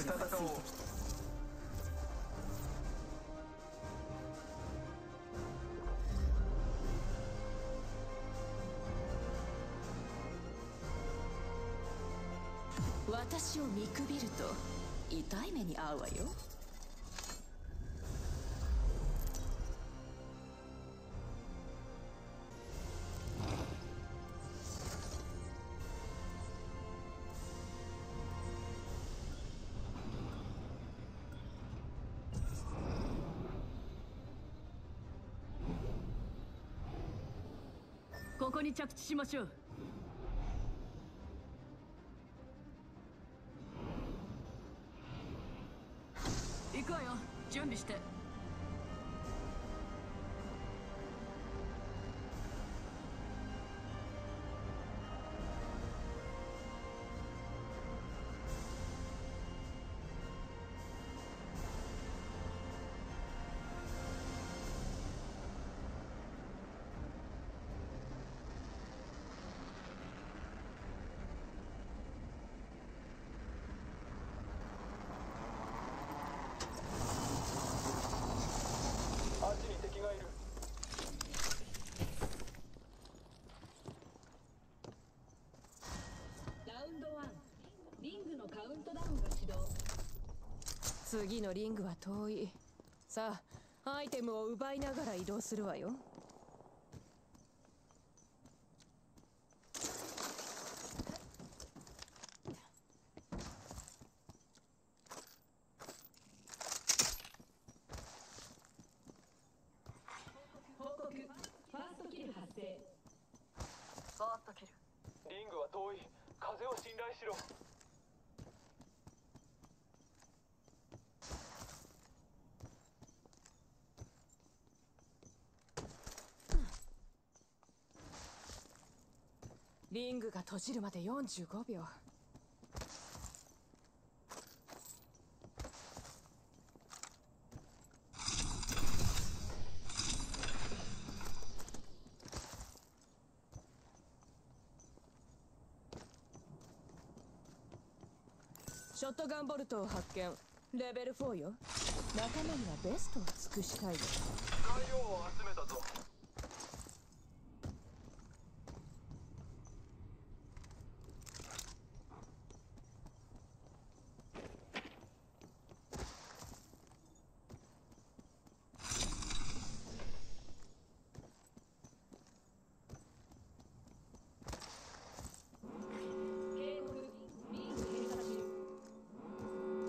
戦おう私を見くびると痛い目に遭うわよ着地しましょう。次のリングは遠い。さあアイテムを奪いながら移動するわよ報告ファーストキル発生ファーストキルリングは遠い風を信頼しろリングが閉じるまで45秒。ショットガンボルトを発見。レベル4よ。仲間にはベストを尽くしたいの海洋を集めたぞ警告リング閉鎖中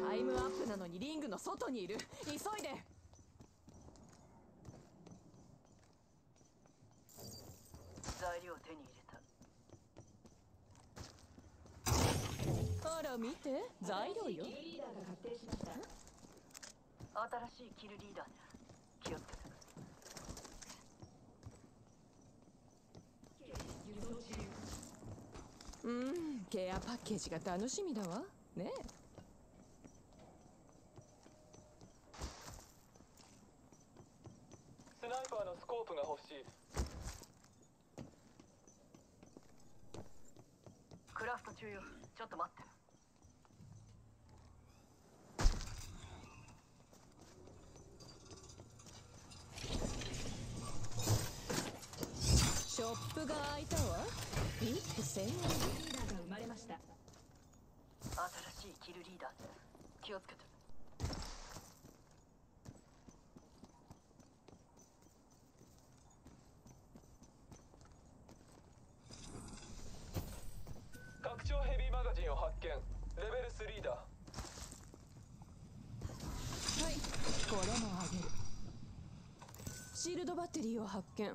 タイムアップなのにリングの外にいる急いで材料を手に入れたあら見て材料よキルリーダーが確定しましいキルリーダーね。気をつけてうんケアパッケージが楽しみだわ。ね。えスナイパーのスコープが欲しいクラフト中よちょっと待ってショップが開いたわ VIP 専用リーダーが生まれました新しいキルリーダーね気をつけて拡張ヘビーマガジンを発見。レベル3だ。はい。これもあげる。シールドバッテリーを発見。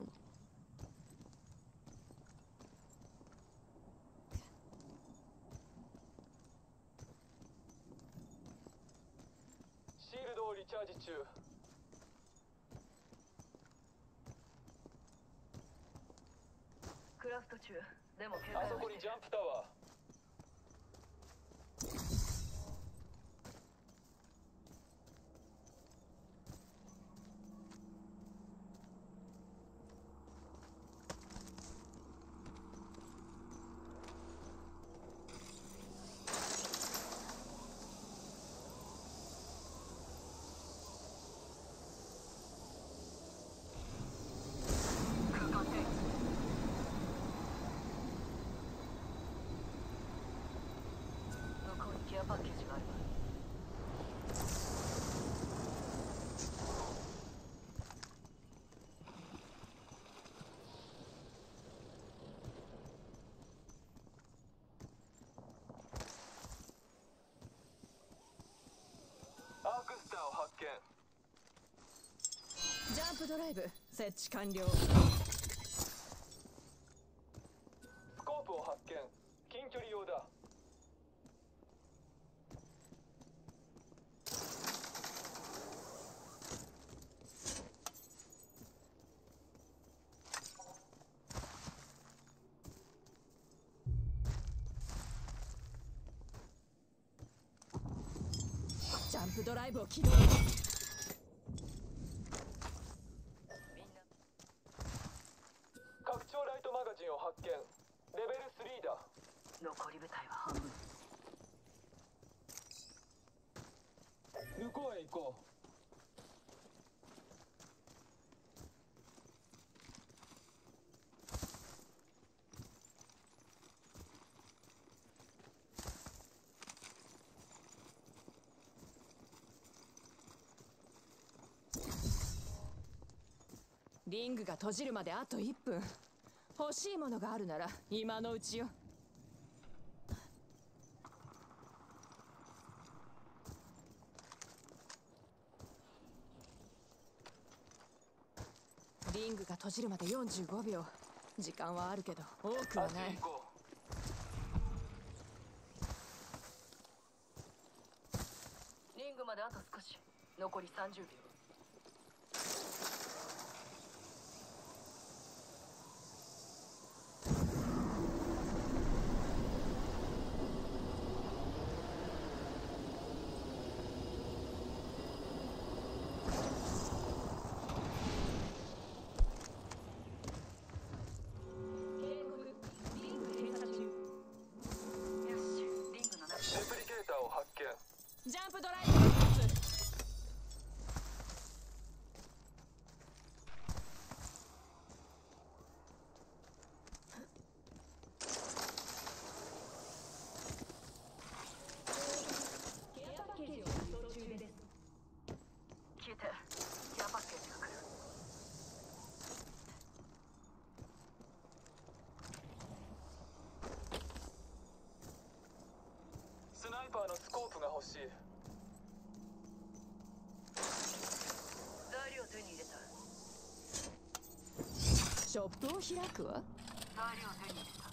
シールドをリチャージ中。クラフト中でも警あ戒はそこにジャンプタワーンプドライブ。設置完了。スコープを発見。近距離用だ。ジャンプドライブを起動拡張ライトマガジンを発見レベル3だ残り部隊は半分向こうへ行こうリングが閉じるまであと1分。欲しいものがあるなら今のうちよ。リングが閉じるまで45秒。時間はあるけど多くはない。リングまであと少し。残り30秒警告リング閉鎖中よしリングの中うレプリケーターを発見ジャンプドライブを発ケアパッケージを輸送中です消えてケアパッケージが来るスナイパーのスコープが欲しい。材料手に入れた。ショップを開くわ。材料手に入れた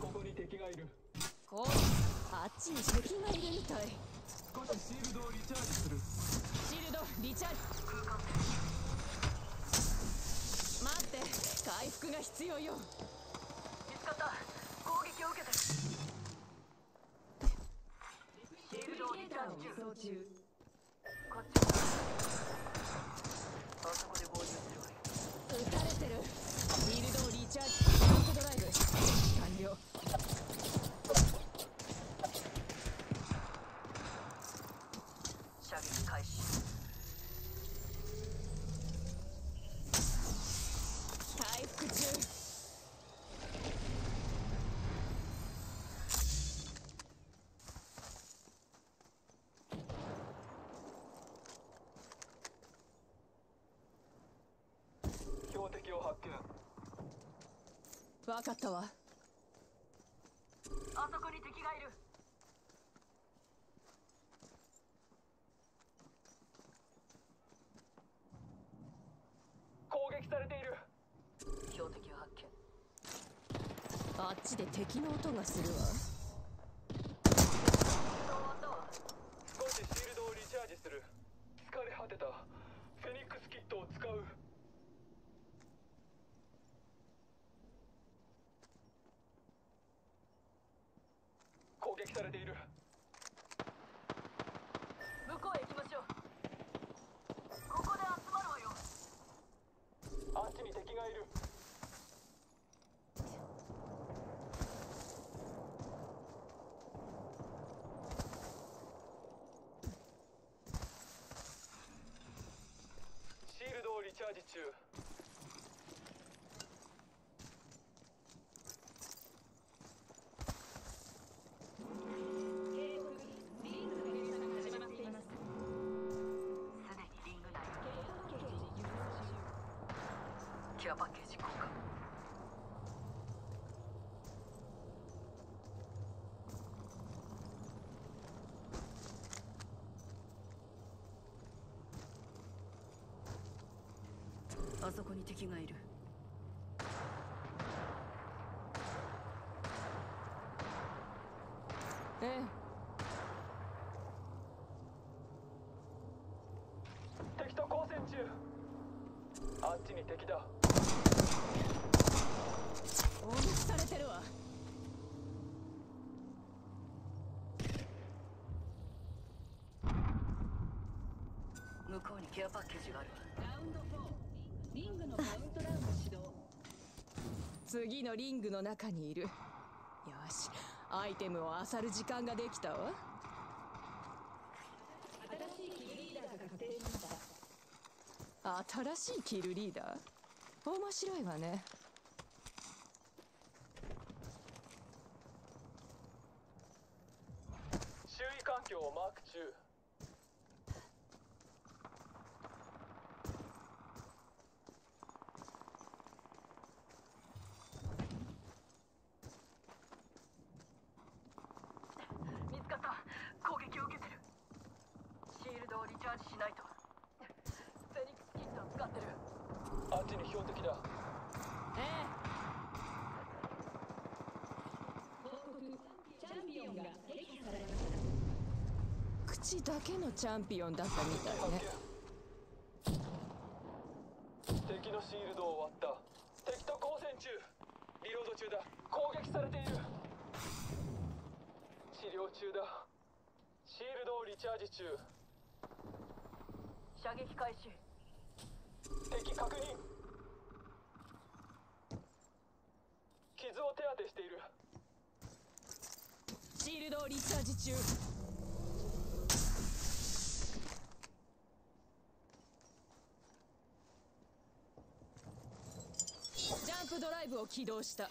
ここに敵がいるこうあっちに敵がいるみたい少しシールドをリチャージするシールドリチャージ空間待って回復が必要よ。見つかった。攻撃を受けて。るシールドをリチャージ中輸送中こっちあそこで合流するわよ撃たれてるフィールドをリチャージジャンプドライブ完了射撃開始回復中標的を発見わかったわ。あそこに敵がいる。攻撃されている。標的を発見。あっちで敵の音がするわアパッケージ効果あそこに敵がいる。敵と交戦中。あっちに敵だ。撃されてるわ。向こうにケアパッケージがあるわ。ラウンド4リングのカウントダウンを始動次のリングの中にいる。よし。アイテムを漁る時間ができたわ。新しいキルリーダーが確定しました。新しいキルリーダー？面白いわね周囲環境をマーク中見つかった攻撃を受けてるシールドをリチャージしないとフェニックスキットを使ってるあっちに標的だえ報告チャンピオンが撃破されましたえ口だけのチャンピオンだったみたいね。敵のシールドを割った。敵と交戦中。リロード中だ。攻撃されている。治療中だ。シールドをリチャージ中。射撃開始。敵確認。傷を手当てしている。シールドをリチャージ中ジャンプドライブを起動した。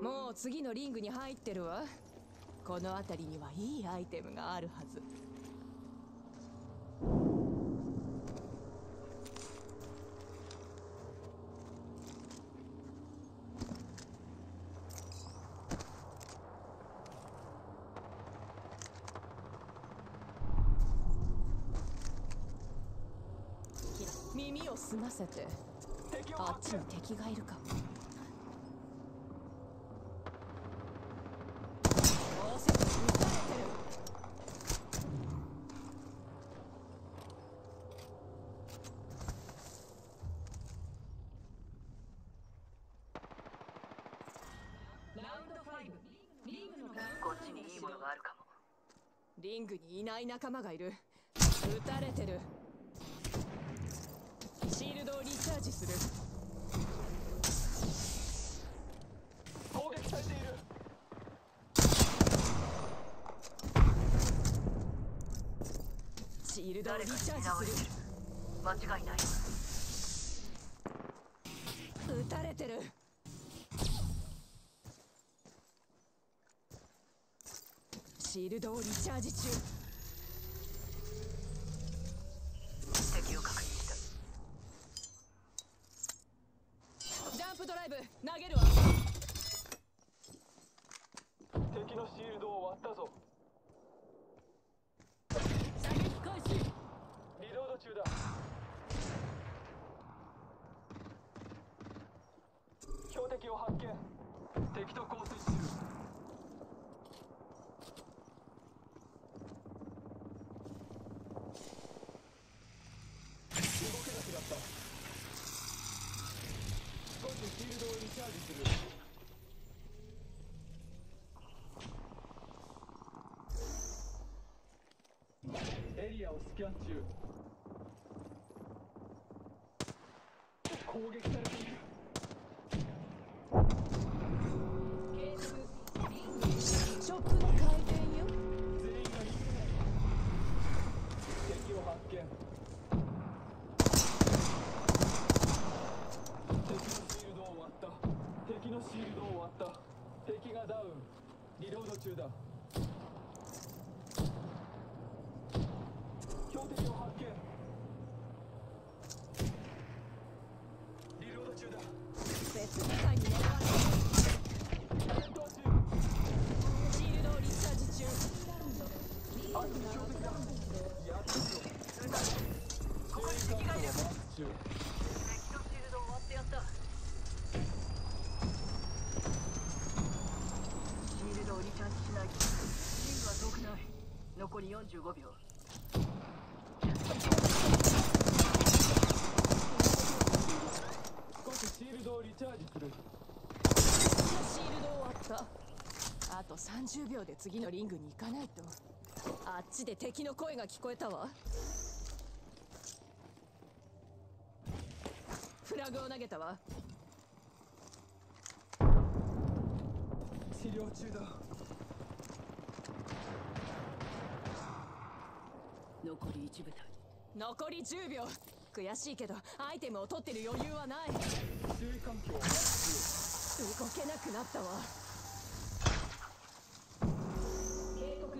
もう次のリングに入ってるわ。この辺りにはいいアイテムがあるはず耳を澄ませて。あっちに敵がいるか。も仰せて撃たれてるラウンド5リングのカウントこっちダウンを始動にいいものがあるかも。リングにいない仲間がいる。撃たれてるシールドをリチャージする攻撃されているシールドをリ誰かに狙われてージする。間違いない。撃たれてる。シールドをリチャージ中敵を確認したジャンプドライブ投げるわ敵のシールドを割ったぞ射撃開始リロード中だ標的を発見敵と交戦中動けなくなった少しシールドをリチャージするエリアをスキャン中攻撃されている継続リングショップの回転よ全員が逃げない敵を発見敵のシールドを割った敵のシールドを割った敵がダウンリロード中だ標的を発見リロード中だここに敵がいる中敵のシールドを割ってやったシールドをリチャージしないとリングは遠くない残り45秒。少しシールドをリチャージする。シールド終わった。あと30秒で次のリングに行かないと。あっちで敵の声が聞こえたわ。フラグを投げたわ。治療中だ残り一部隊残り10秒。悔しいけどアイテムを取ってる余裕はない。注意喚起を動けなくなったわ。警告。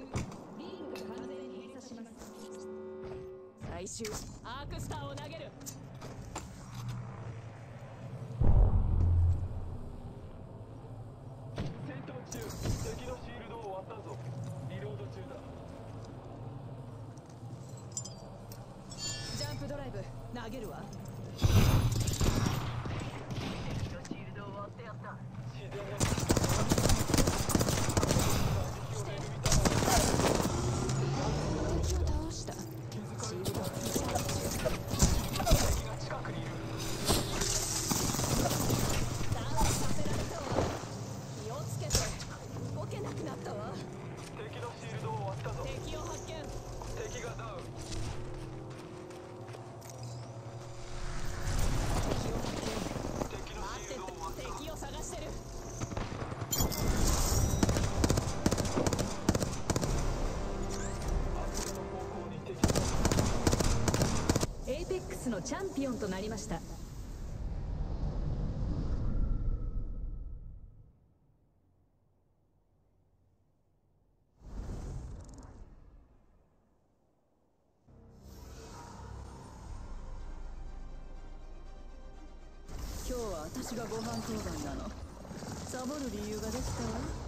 リングが完全に閉鎖します。最終アークスターを投げる戦闘中敵のシールドを割ったぞリロード中だジャンプドライブ投げるわ。シールドを割ってやったピオンとなりました。今日は私がご飯当番なの。サボる理由ができたわ。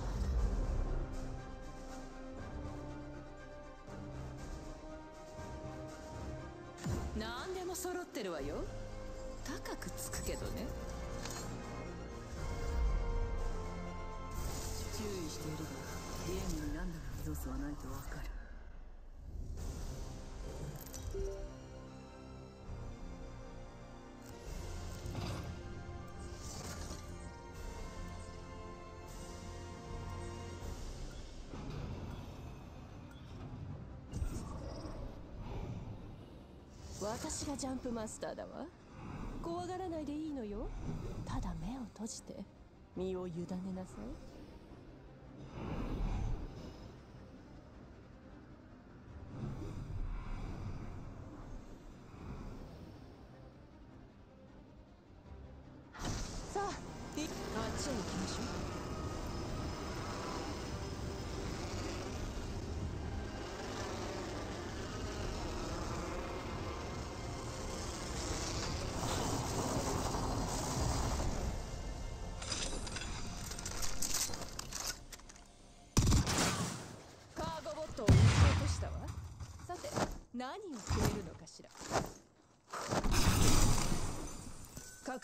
私がジャンプマスターだわ。怖がらないでいいのよ。ただ目を閉じて身を委ねなさいさあいあっちへ行きましょうカーゴボットを撃ち落としたわさて何をくれるのかしら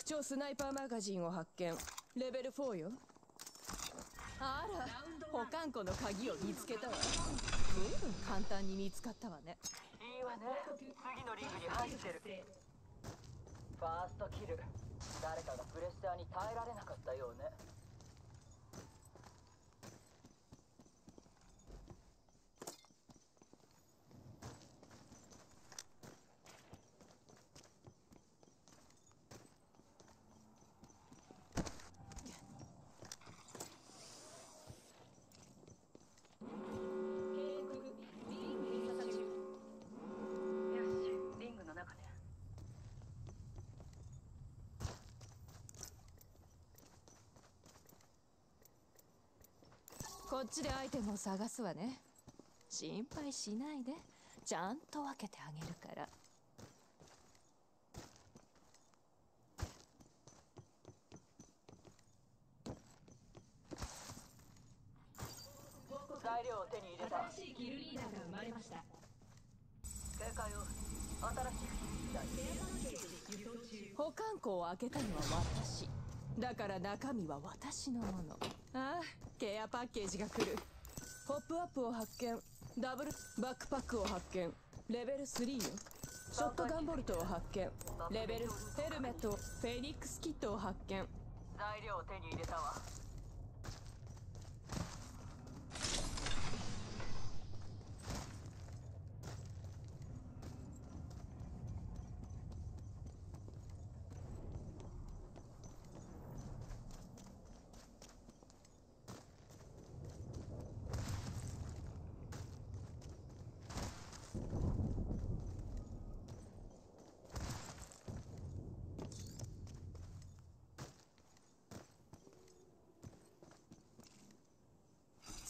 拡張スナイパーマガジンを発見。レベル4よ。あら保管庫の鍵を見つけたわ。随分簡単に見つかったわね。いいわね。次のリングに入ってる。ファーストキル。誰かがプレッシャーに耐えられなかったようね警告リング閉鎖中よしリングの中ねこっちでアイテムを探すわね。心配しないで。ちゃんと分けてあげるから。材料を手に入れた。新しいキルリーダーが生まれました。使いを新しいフリーダー保管庫を開けたのは私。だから中身は私のものアパッケージが来る。ポップアップを発見。ダブルバックパックを発見。レベル3よ。ショットガンボルトを発見。レベルヘルメットフェニックスキットを発見。材料を手に入れたわ。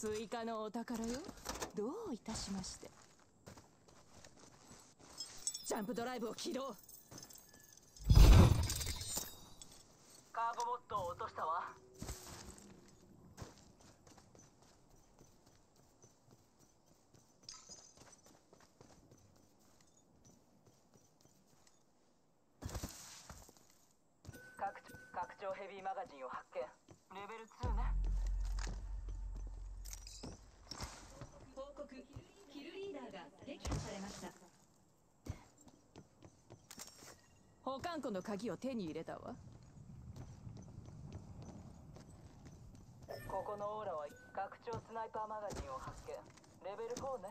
追加のお宝よ。どういたしまして。ジャンプドライブを起動カーゴボットを落としたわ拡拡張ヘビーマガジンを発見レベル2ね報告キルリーダーが撃破されました保管庫の鍵を手に入れたわ。ここのオーラは拡張スナイパーマガジンを発見。レベル4ね。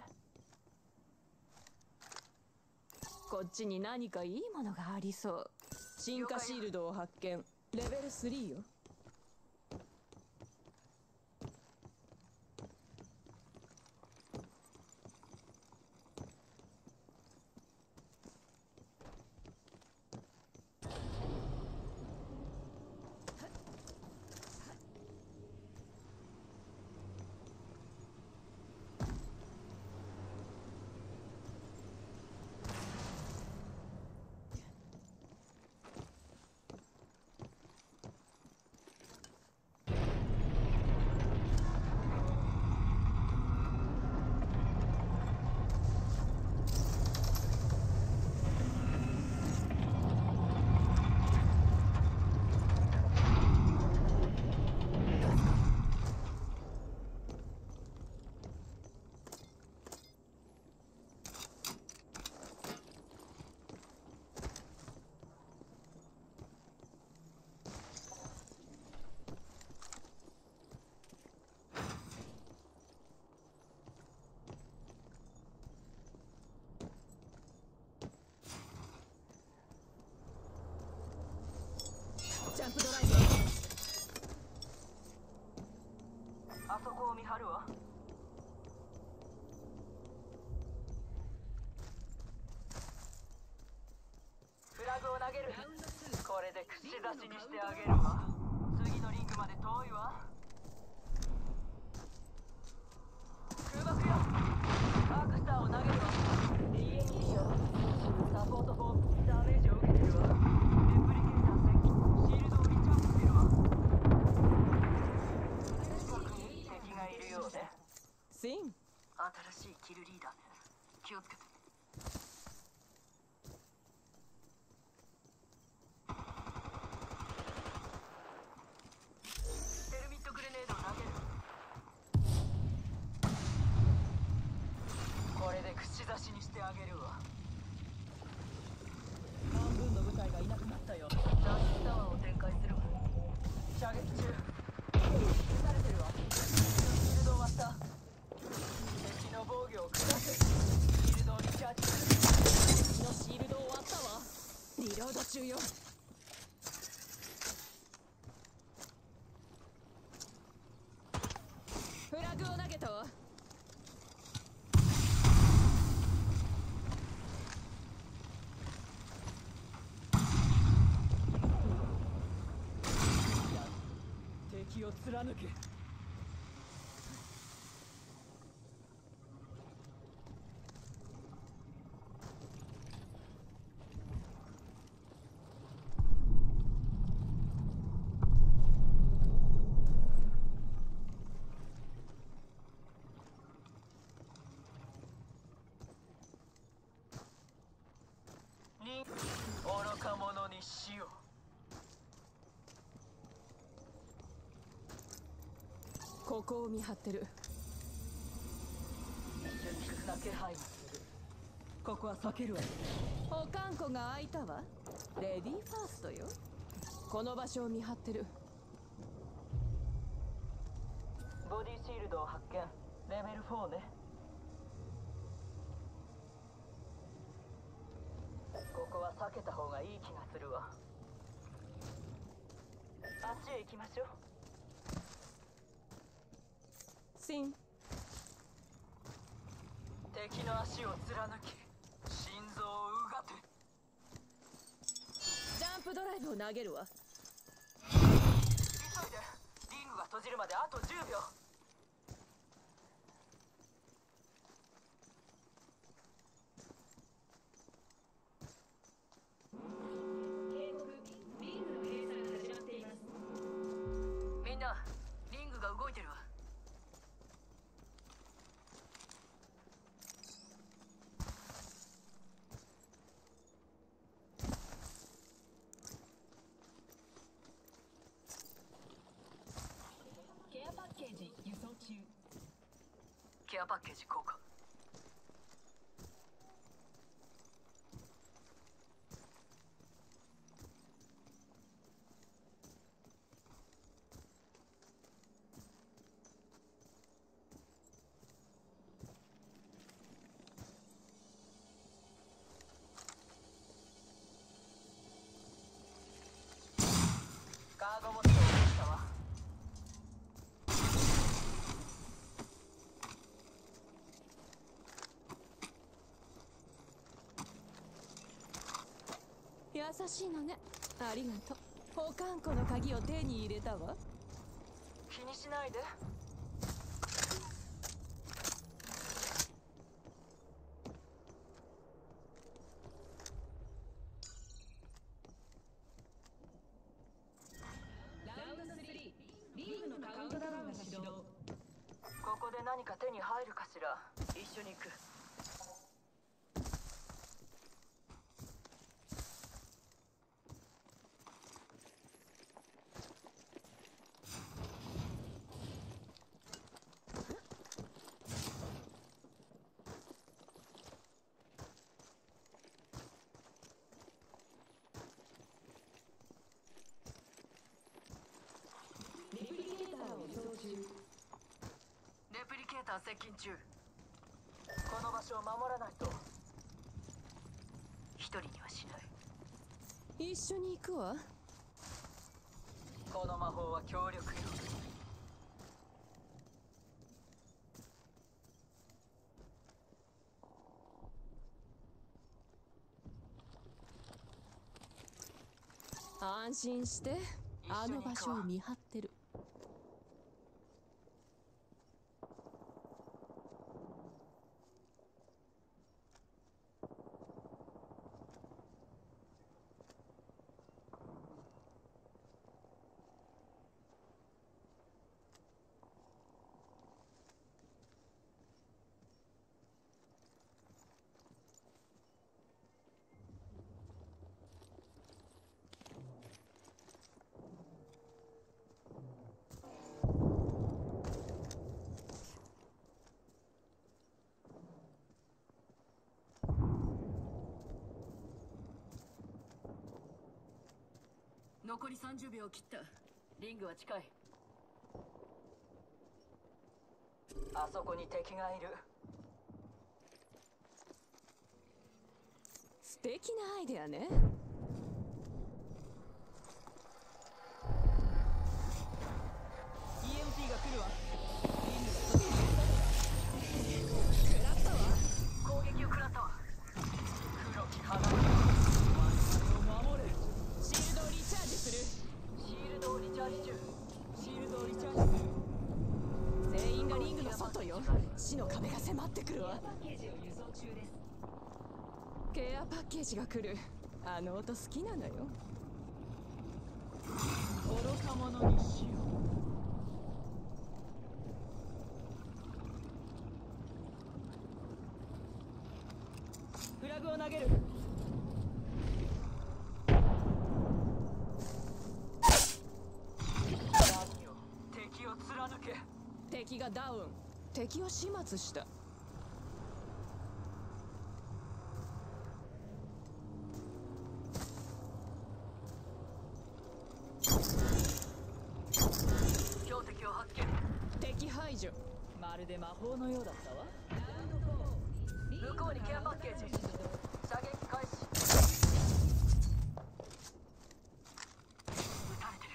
こっちに何かいいものがありそう。進化シールドを発見。レベル3よジャンプドライブをあそこを見張るわフラグを投げるこれで串刺してあげるわ次のリングまで遠いわ空爆よアークスターを投げるわいいよサポート4ダメージを受けてるわレプリケーター戦シールドをリチャージしてるわ近くに敵がいるようねシン新しいキルリーダーね気をつけてテルミットグレネードを投げるこれで串刺しにしてあげるわ。ここを見張ってる。う純粋な気配がするここは避けるわ。保管庫が開いたわ。レディーファーストよ。この場所を見張ってる。ボディシールドを発見。レベル4ね。ここは避けた方がいい気がするわ。あっちへ行きましょうシン敵の足を貫き心臓をうがて。ジャンプドライブを投げるわ。急いでリングが閉じるまであと10秒ケアパッケージ効果カーゴボットを落としたわ優しいのね。ありがとう。保管庫の鍵を手に入れたわ。気にしないで。ラウンド3リングのカウントダウンが始動。ここで何か手に入るかしら。一緒に行くーを移送中レプリケーター接近中。この場所を守らないと。一人にはしない。一緒に行くわ。この魔法は強力よ安心してあの場所を見張ってるり30秒切った。リングは近い。あそこに敵がいる。素敵なアイデアね。の外よ。死の壁が迫ってくるわ。パッケージを輸送中ですケアパッケージが来る。あの音好きなのよ。愚か者にしようフラグを投げるがダウン敵を始末した。標的を発見。敵排除。まるで魔法のようだったわ。向こうにケアパッケージ射撃開始撃たれてる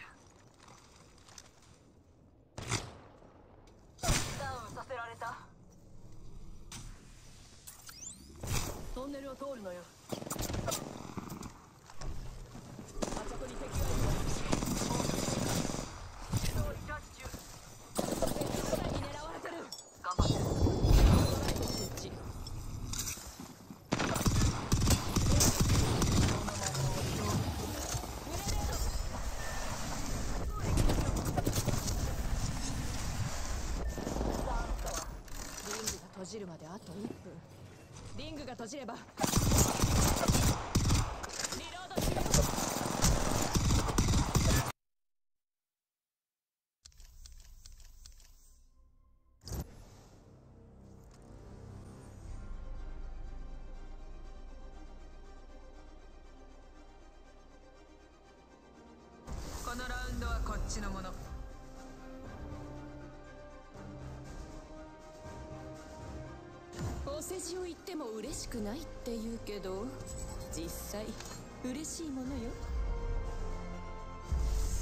ダウンさせられたトンネルを通るのよあそこに敵がいる自動リチャージ中敵さらに狙われてる頑張ってライト設置リングが閉じるまであと1分リングが世辞を言っても嬉しくないって言うけど実際嬉しいものよ。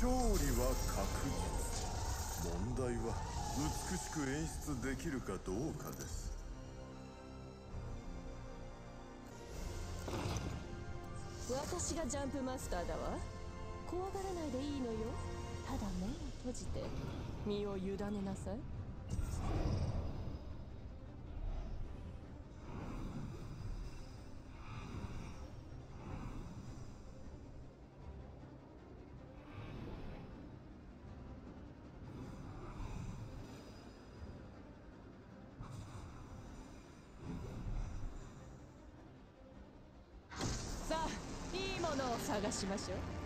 勝利は確実。問題は美しく演出できるかどうかです。私がジャンプマスターだわ。怖がらないでいいのよ。ただ目を閉じて身を委ねなさいさあいいものを探しましょう。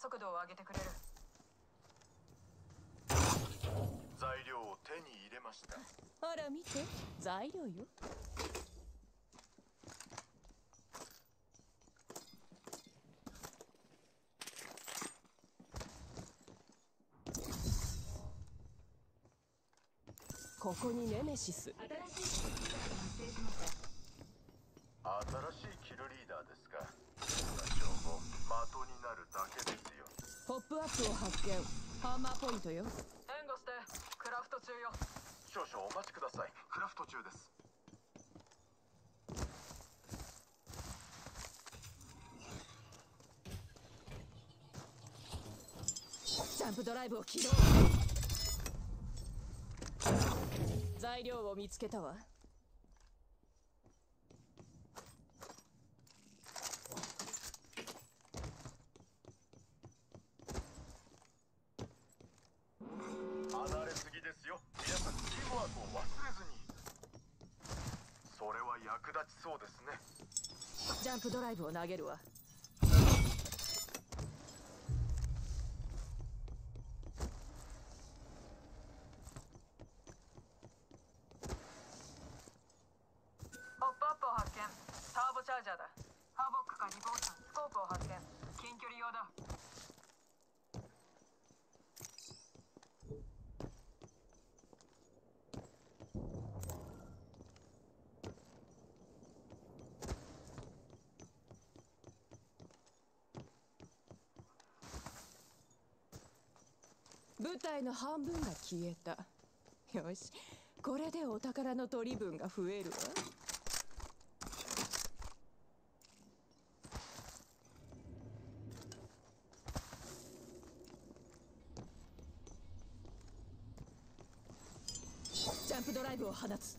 速度を上げてくれる。材料を手に入れました。あら見て。材料よ。ここにネメシス。新しいキルリーダーですかそんな情報的になるだけですよポップアップを発見。ハンマーポイントよ。援護してクラフト中よ。少々お待ちください。クラフト中です。ジャンプドライブを起動。材料を見つけたわ離れすぎですよ皆さんチームワークを忘れずにそれは役立ちそうですねジャンプドライブを投げるわポップアップを発見ターボチャージャーだハーボックかリボーションスコープを発見緊部隊の半分が消えた。よし。これでお宝の取り分が増えるわ。ジャンプドライブを放つ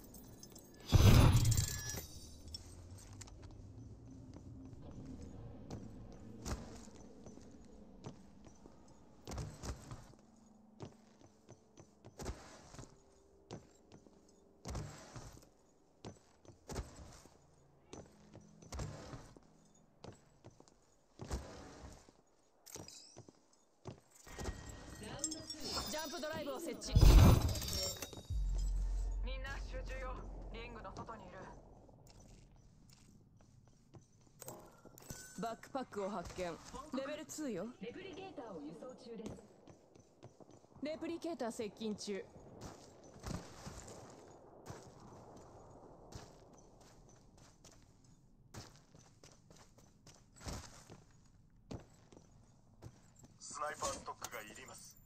ジャンプドライブを設置。みんな集中よ。リングの外にいる。バックパックを発見。レベル2よ。レプリケーターを輸送中です。レプリケーター接近中スナイパーストックがいります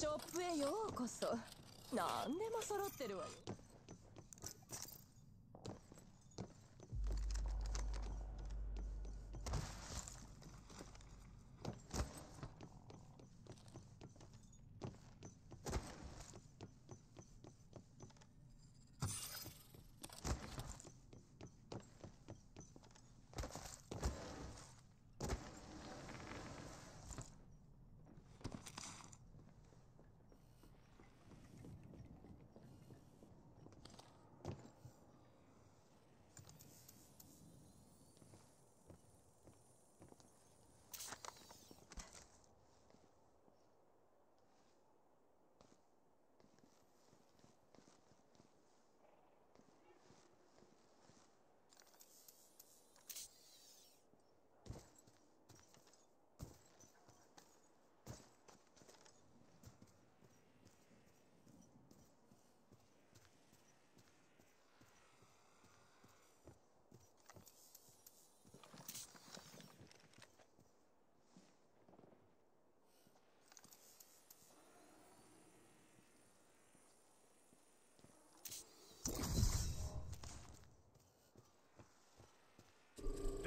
ショップへようこそ何でも揃ってるわよ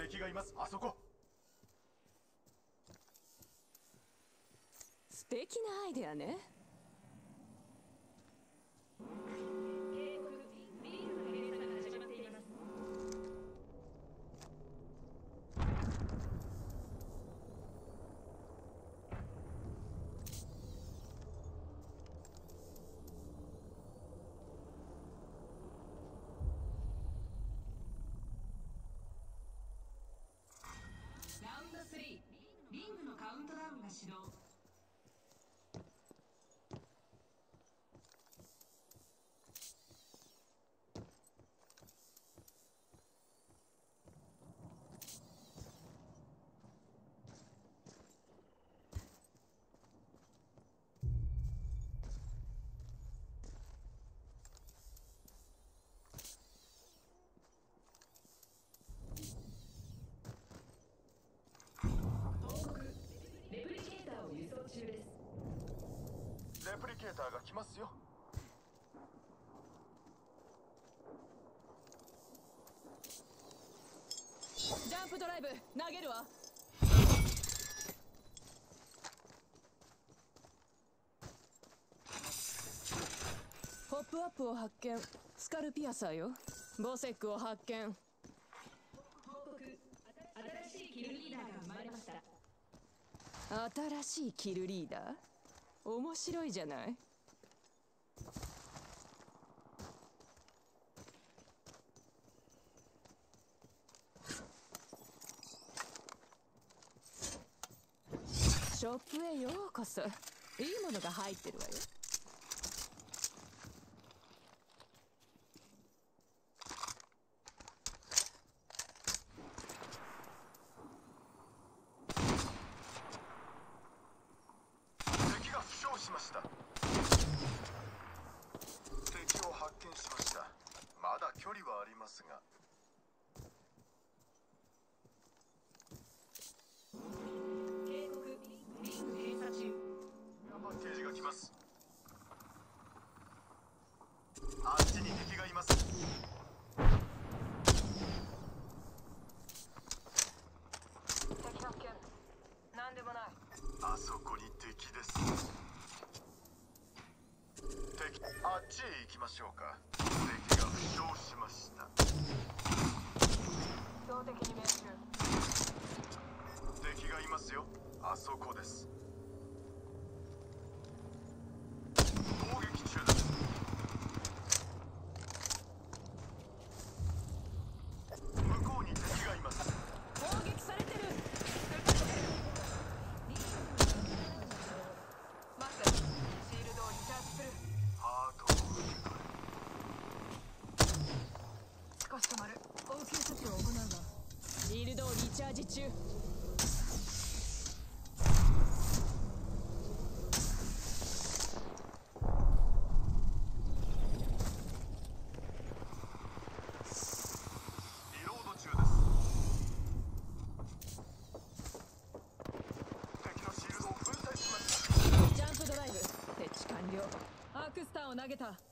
敵がいます。あそこ。素敵なアイデアね警告リングの閉鎖が始まっていますラウンド3リングのカウントダウンが始動報告レプリケーターを輸送中ですレプリケーターが来ますよ。ジャンプドライブ投げるわ。ポップアップを発見。スカルピアサーよ。ボセックを発見。報告。新しいキルリーダーが生まれました。新しいキルリーダー？面白いじゃない？ショップへようこそ。いいものが入ってるわよ。投げた。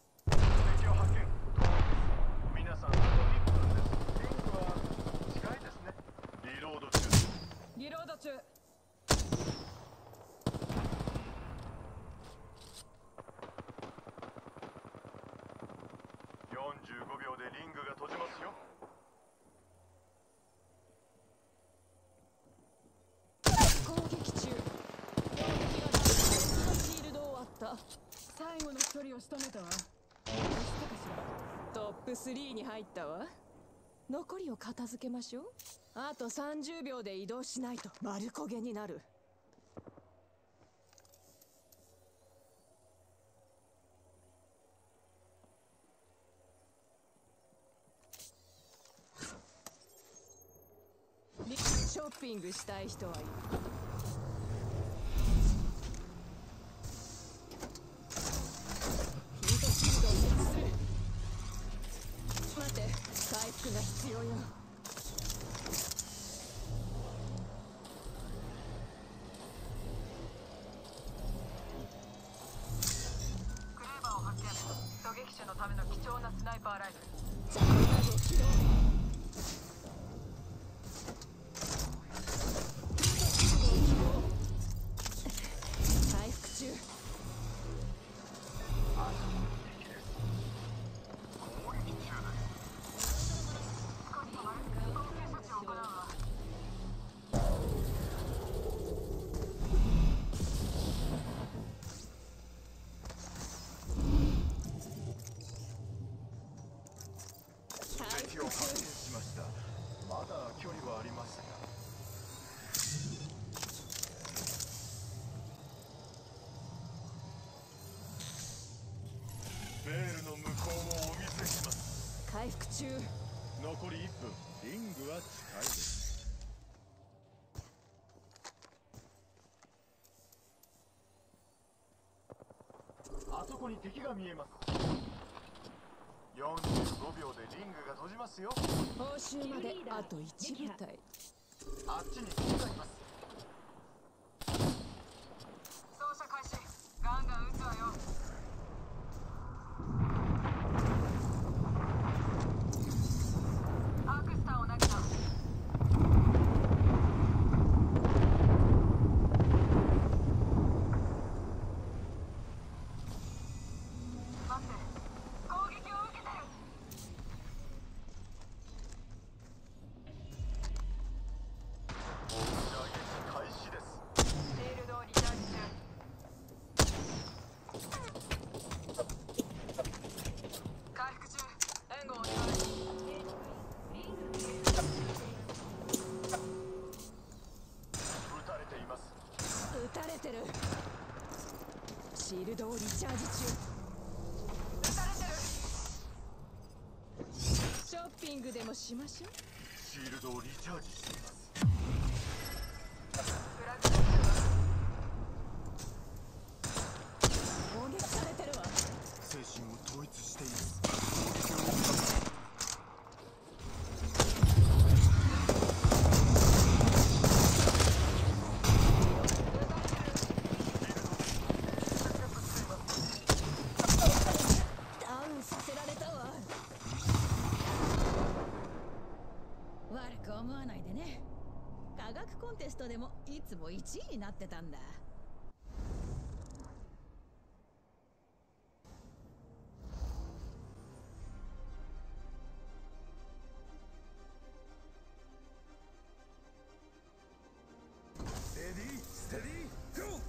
人を仕留めたわ。トップ3に入ったわ。残りを片付けましょう。あと30秒で移動しないと。丸焦げになる。ショッピングしたい人はいる。機種のための貴重なスナイパーライフル。中。残り1分。リングは近いです。あそこに敵が見えます。45秒でリングが閉じますよ。報酬まであと1部隊。あっちに敵がいます。ルドをリチャージ中。撃たれてるショッピングでもしましょう。シールドをリチャージして。待ってたんだレディーステディーゴー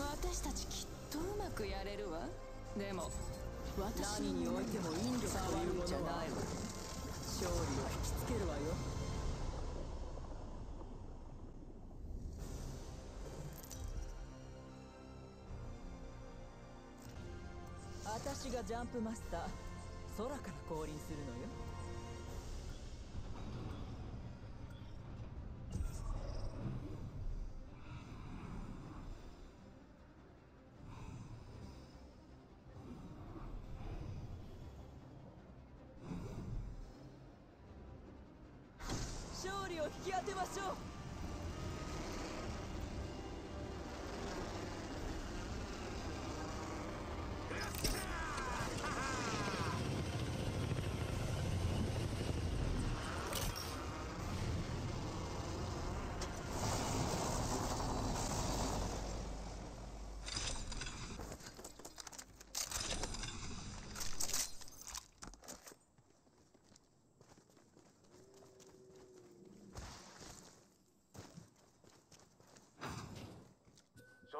私たちきっとうまくやれるわ。でも私何においても引力というものは勝利を引きつけるわよ。私がジャンプマスター空から降臨するのよ勝を引き当てましょう。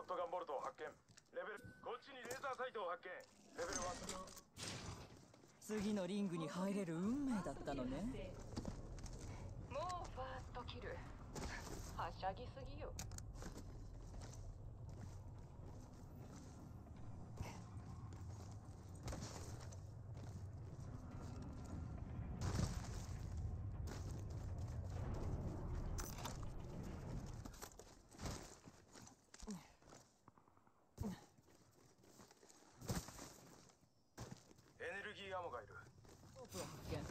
トガンボルトを発見。レベルこっちにレーザーサイトを発見。レベル1次のリングに入れる運命だったのね。もうファーストキル。はしゃぎすぎよエネルギーアモがいるロープを発見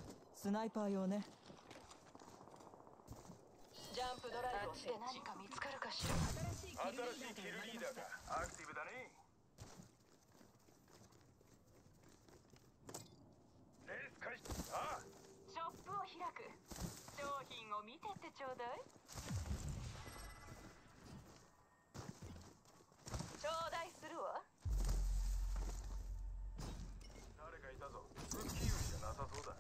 スナイパー用ねジャンプドライブをして何か見つかるかしら新しいキルリーダーがアクティブだねレース開始ああショップを開く商品を見てってちょうだい頂戴するわ誰かいたぞクッキー売りじゃなさそうだ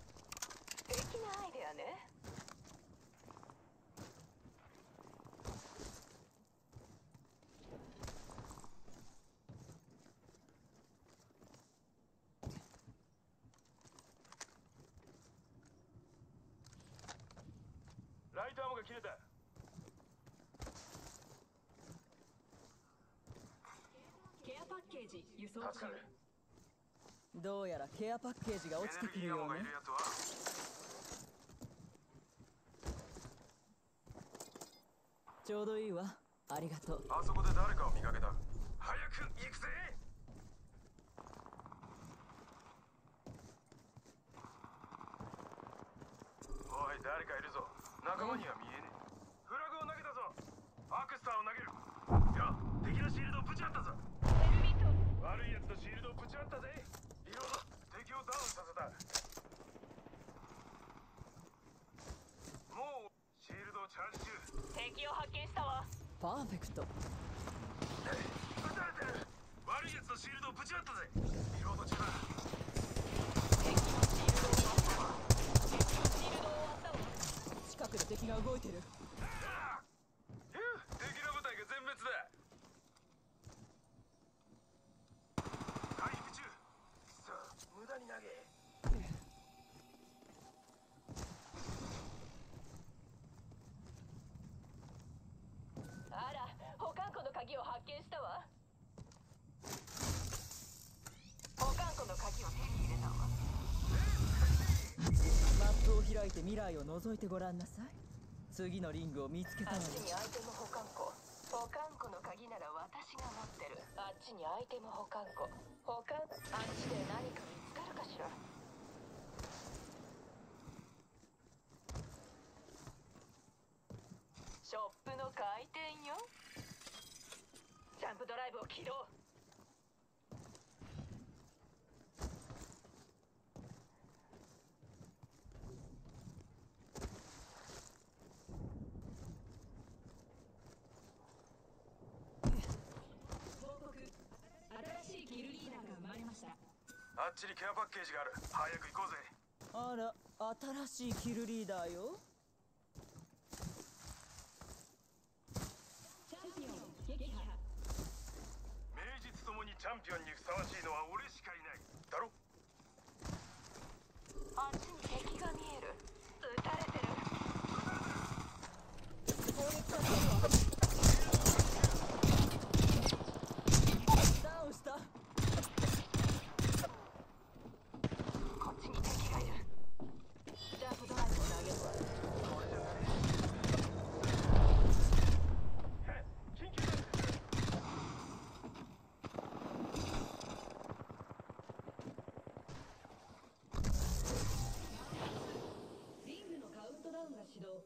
素敵なアイデアねライトアモが切れた。ケアパッケージ輸送中。どうやらケアパッケージが落ちてくるようね。ちょうどいいわ。ありがとう。あそこで誰かを見かけた早く行くぜおい誰かいるぞ仲間には見えねえフラグを投げたぞアクスターを投げるいや敵のシールドをぶち当ったぞ悪いやつのシールドをぶち当ったぜリロード敵をダウンさせたもうシールドをチャージ中敵を発見したわパーフェクト撃たれてる悪いやつのシールドをぶち割ったぜリロード中だ敵のシールドを割ったわ敵のシールドを割ったわ近くで敵が動いてるああふう敵の部隊が全滅だ回復中さあ無駄に投げあら保管庫の鍵を発見したわ保管庫の鍵を手に入れたわマッて未来を覗いてごらんなさい。次のリングを見つけたあっちにアイテム保管庫。保管庫の鍵なら私が持ってる。あっちにアイテム保管庫。保管あっちで何か見つかるかしら。ショップの開店よ。ジャンプドライブを起動あっちにケアパッケージがある。早く行こうぜ。あら新しいキルリーダーよ。チャンピオン撃破。名実ともにチャンピオンにふさわしいのは俺しかいないだろあっちに敵が見える撃たれてるダウンしたこっちに敵がいるジャンプドライブを投げるわ緊急だリングのカウントダウンが始動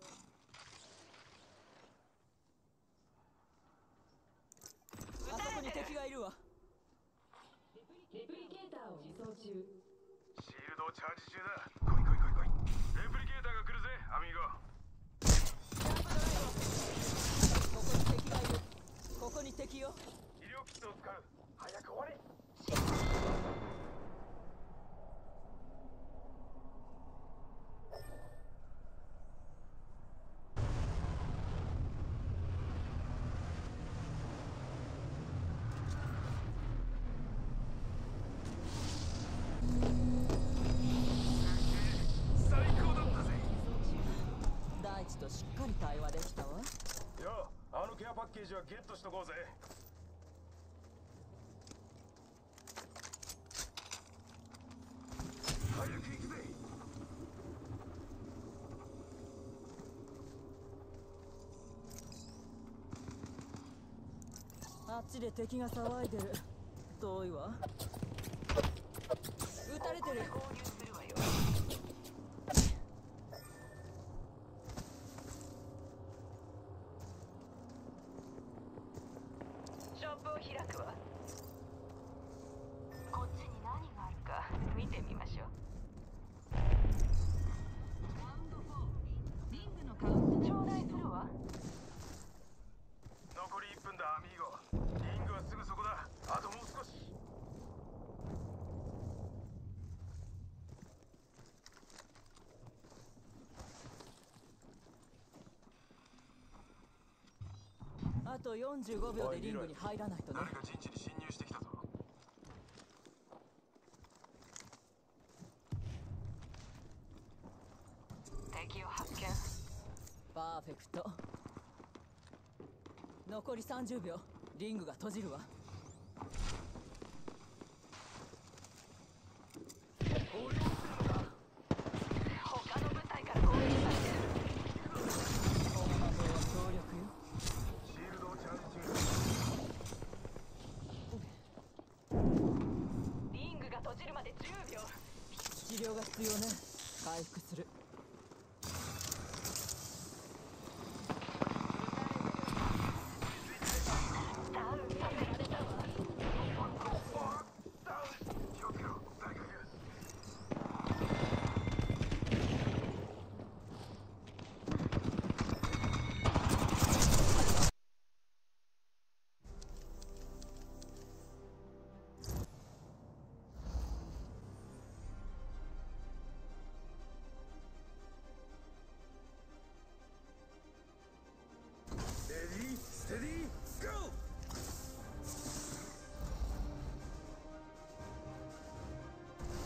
あそこに敵がいるわレプリケーターを自走中シールドをチャージ中だ来い来い来い来いレプリケーターが来るぜアミーゴここに敵がいるここに敵よ医療キットを使う早く終われ最高だったぜ大地としっかり対話できたわ。よあのケアパッケージはゲットしとこうぜ。早く行くぜ。あっちで敵が騒いでる。遠いわ。撃たれてる合流するわよショップを開くわこっちに何があるか見てみましょうラウンド4リングのカウント頂戴するわ残り1分だアミーゴリングはすぐそこだあともう少しあと45秒でリングに入らないとね。誰か陣地に侵入してきたぞ。敵を発見。パーフェクト。残り30秒。リングが閉じるわレディーステディーゴー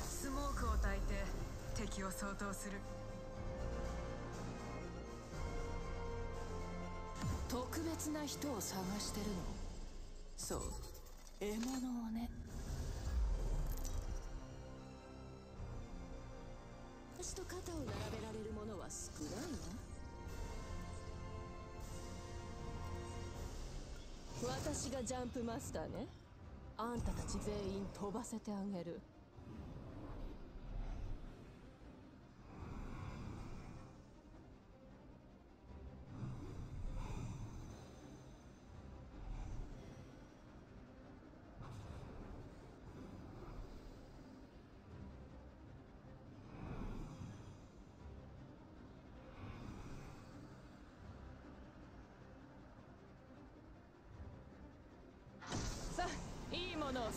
スモークを焚いて敵を掃討する。特別な人を探してるの？そう。獲物をね。私と肩を並べられるものは少ないわ私がジャンプマスターね。あんたたち全員飛ばせてあげる。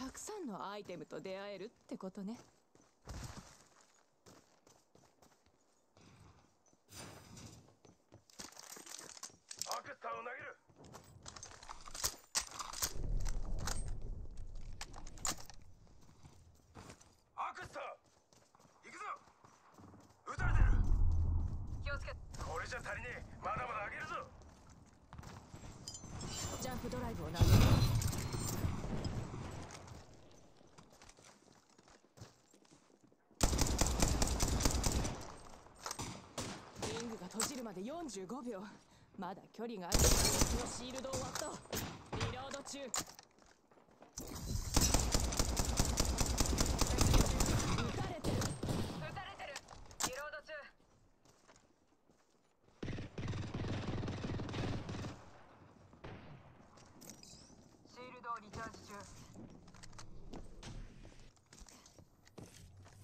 たくさんのアイテムと出会えるってことねアクスターを投げるアクスター行くぞ撃たれてる気をつけこれじゃ足りねえまだまだ上げるぞジャンプドライブを投げるリングが閉じるまで45秒まだ距離がある敵のシールドを割ったリロード中撃たれてる撃たれてるリロード中シールドをリチャージ中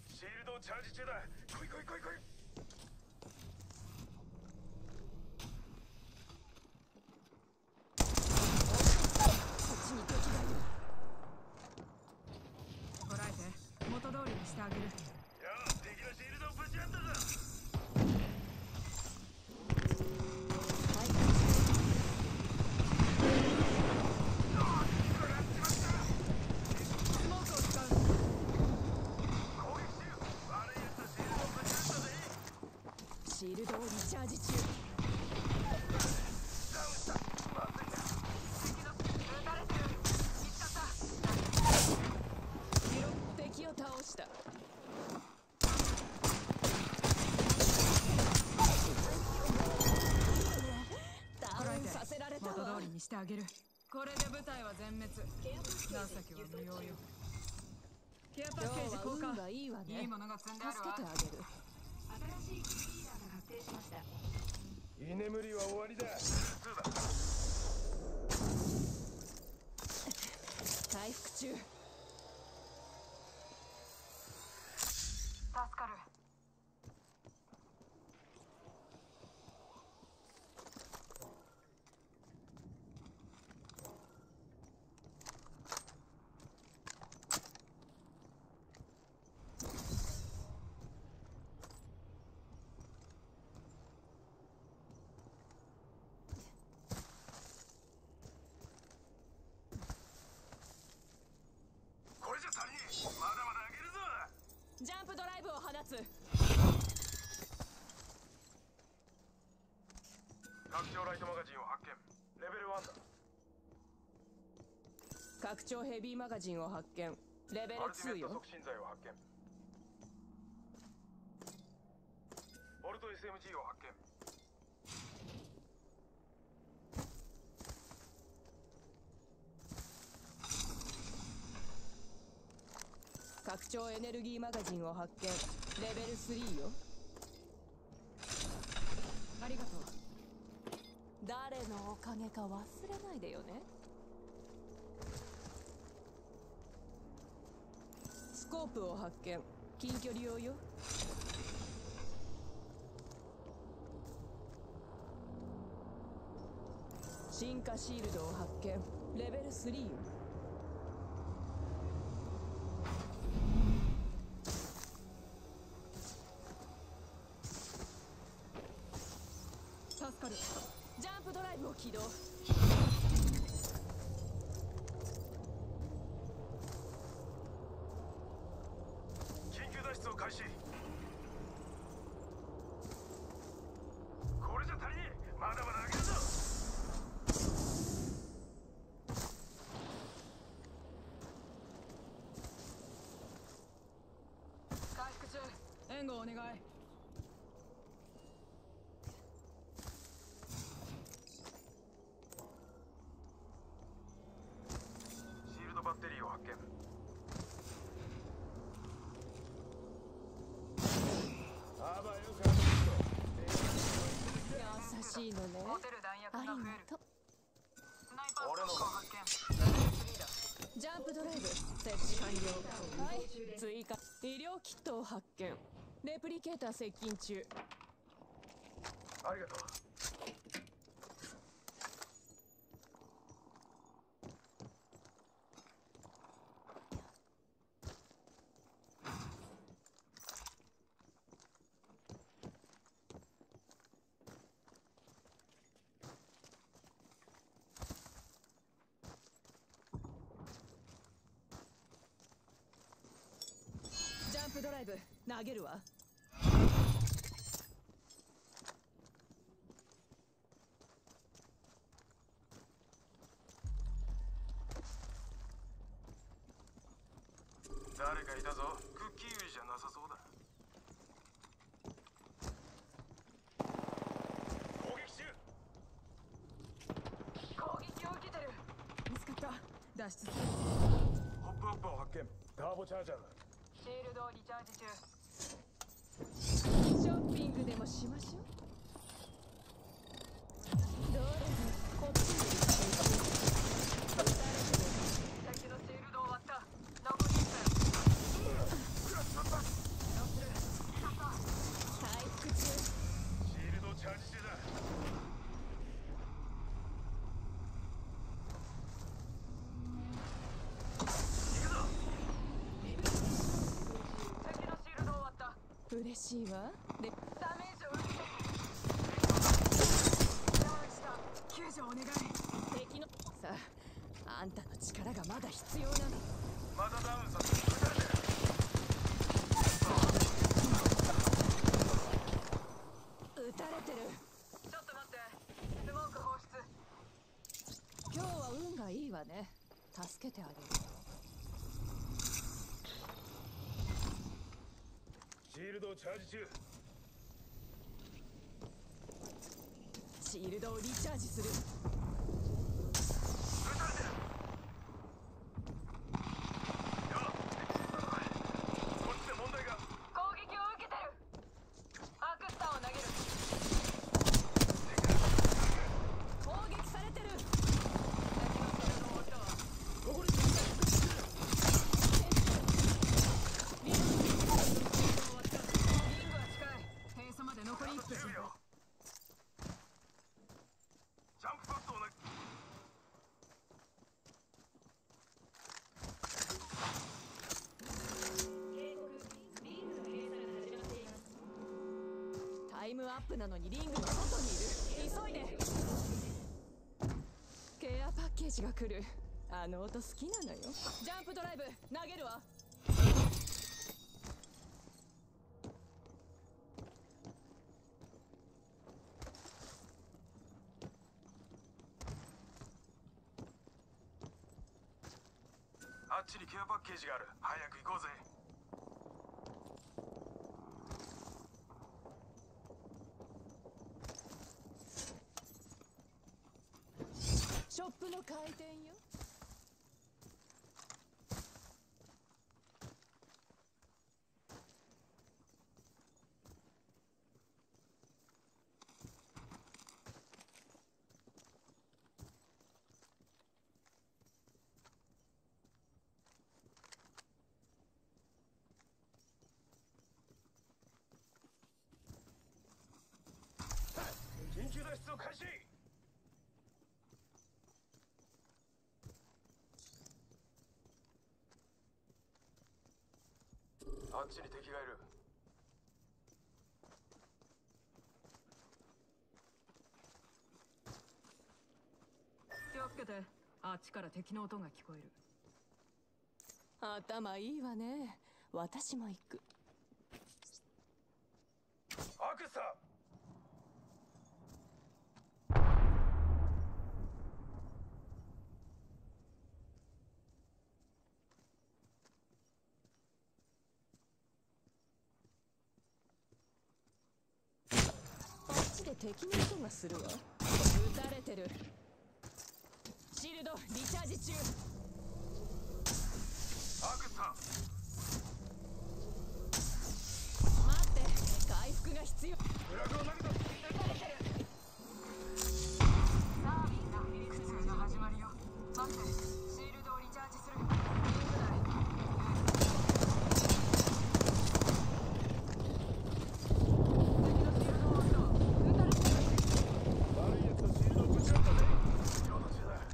シールドをチャージ中だ来い来い来い来いこっちに敵がいるこらえて元通りにしてあげるよし敵のシールドをぶち当たるぞスモークを使う攻撃しよう悪いやつのシールドをぶち当たったぜシールドをリチャージ中ダウンしてる見つかった敵を倒したダウンさせられたわ。元通りにしてあげるこれで部隊は全滅。情けは無用よケアパッケージ交換。がいいものが積んである助けてわあげる新しいキルリーダーが確定しました居眠りは終わりだ。回復中助かるこれじゃ足りねえまだまだ上げるぞジャンプドライブを放つ拡張ライトマガジンを発見。レベル1だ。拡張ヘビーマガジンを発見。レベルアルティメ2よ促進剤を発見。ボルト SMG を発見。拡張エネルギーマガジンを発見。レベル3よありがとう誰のおかげか忘れないでよね。スコープを発見。近距離用よ。進化シールドを発見。レベル3よ助かるジャンプドライブを起動緊急脱出を開始これじゃ足りねえまだまだ上げるぞ回復中援護お願い。シールドバッテリーを発見。あばよか優しいのね。ありがと俺のスコープを発見。レベル3だジャンプドライブ。設置完了はい。追加。医療キットを発見プリケーター接近中。ありがとう。ジャンプドライブ投げるわ。脱出するホップアップを発見ターボチャージャーだシールドをリチャージ中。ショッピングでもしましょう。しいわでダメージを受けてる救助お願い敵のさああんたの力がまだ必要なの。またダウンさせてる撃たれてる。ちょっと待って。スモーク放出。今日は運がいいわね。助けてあげるシールドチャージ中。シールドをリチャージする撃たれてるやあこっちで問題が攻撃を受けてるアクスターを投げる攻撃されてる敵のシールドを割ったわリングは近い閉鎖まで残り1分10秒ジャンプパッドを投げタイムアップなのにリングの外にいる。急いで。ケアパッケージが来る。あの音好きなのよ。ジャンプドライブ投げるわ。あっちにケアパッケージがある。早く行こうぜショップの開店よ。緊急脱出を開始あっちに敵がいる気をつけてあっちから敵の音が聞こえる。頭いいわね。私も行く。アクスタあっちで敵の音がするわ。撃たれてるリチャージ中。アクスタ待って回復が必要フラグを投げたさあみんな普通の始まりよ待ってシールドをリチャージするリング内敵のシールドを割ったわ撃たれてる悪いやつとシールドをぶち割ったぜ仕事中だ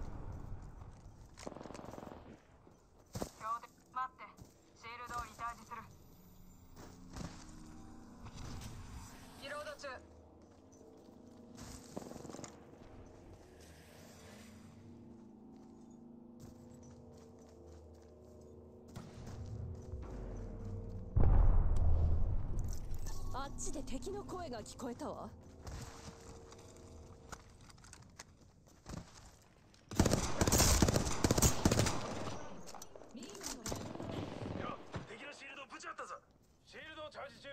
っちで敵の声が聞こえたわいや敵のシールドぶちあったぞシールドチャージ中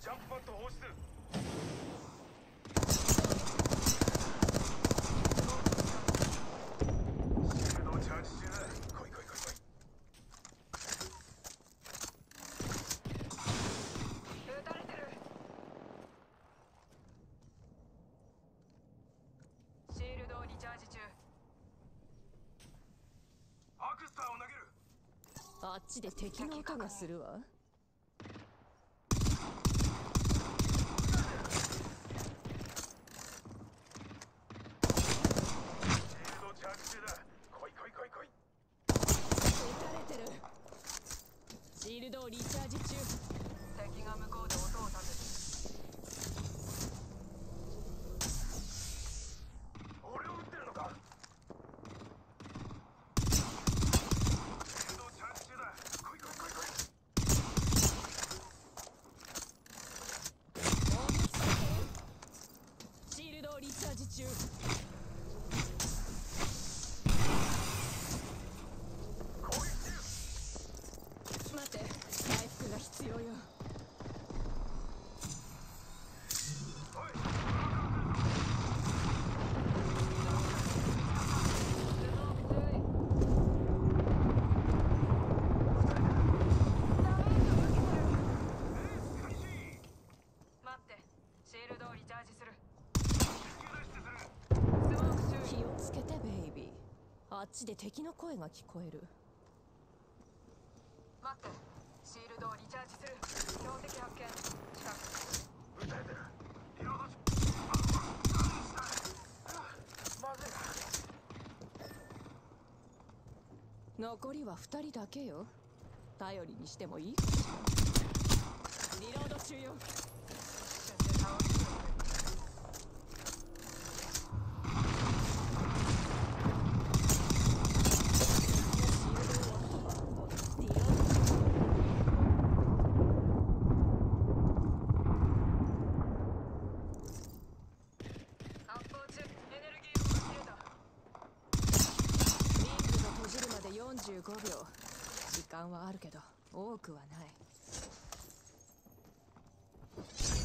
ジャンプパッド放出シールドチャージ中だ来い来い来い来い撃たれてるシールドをリチャージ中アクスターを投げるっちで敵の音がするわシールドチャージ中だ来い来い来い来い撃たれてるシールドをリチャージ中敵が向こうで音を立てる俺を撃ってるのかシールドチャージ中だ来い来い来い来いシールドをリチャージ中攻撃中待って回復が必要よおい開始待ってシールドをリチャージする緊急脱出するスモーク注意気をつけてベイビーあっちで敵の声が聞こえる？待って。シールドをリチャージする。標的発見。近く。撃たれて。るリロード中まずいな残りは2人だけよ。頼りにしてもいい。リロード中よ一瞬で倒してくれリロード中発砲中エネルギーを切れたリングが閉じるまで45秒時間はあるけど多くはない。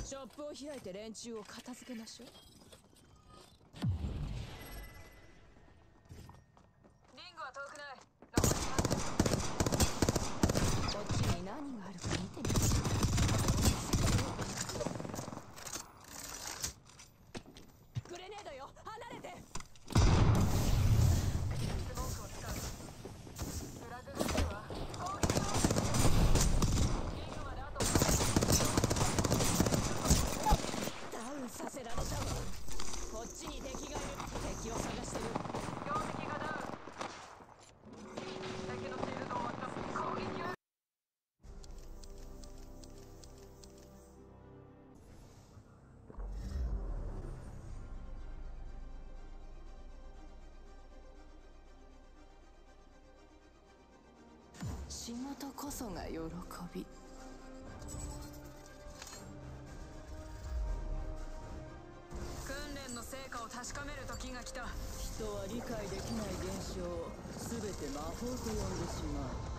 ショップを開いて連中を片付けましょう。そが喜び。訓練の成果を確かめる時が来た。人は理解できない現象を全て魔法と呼んでしまう。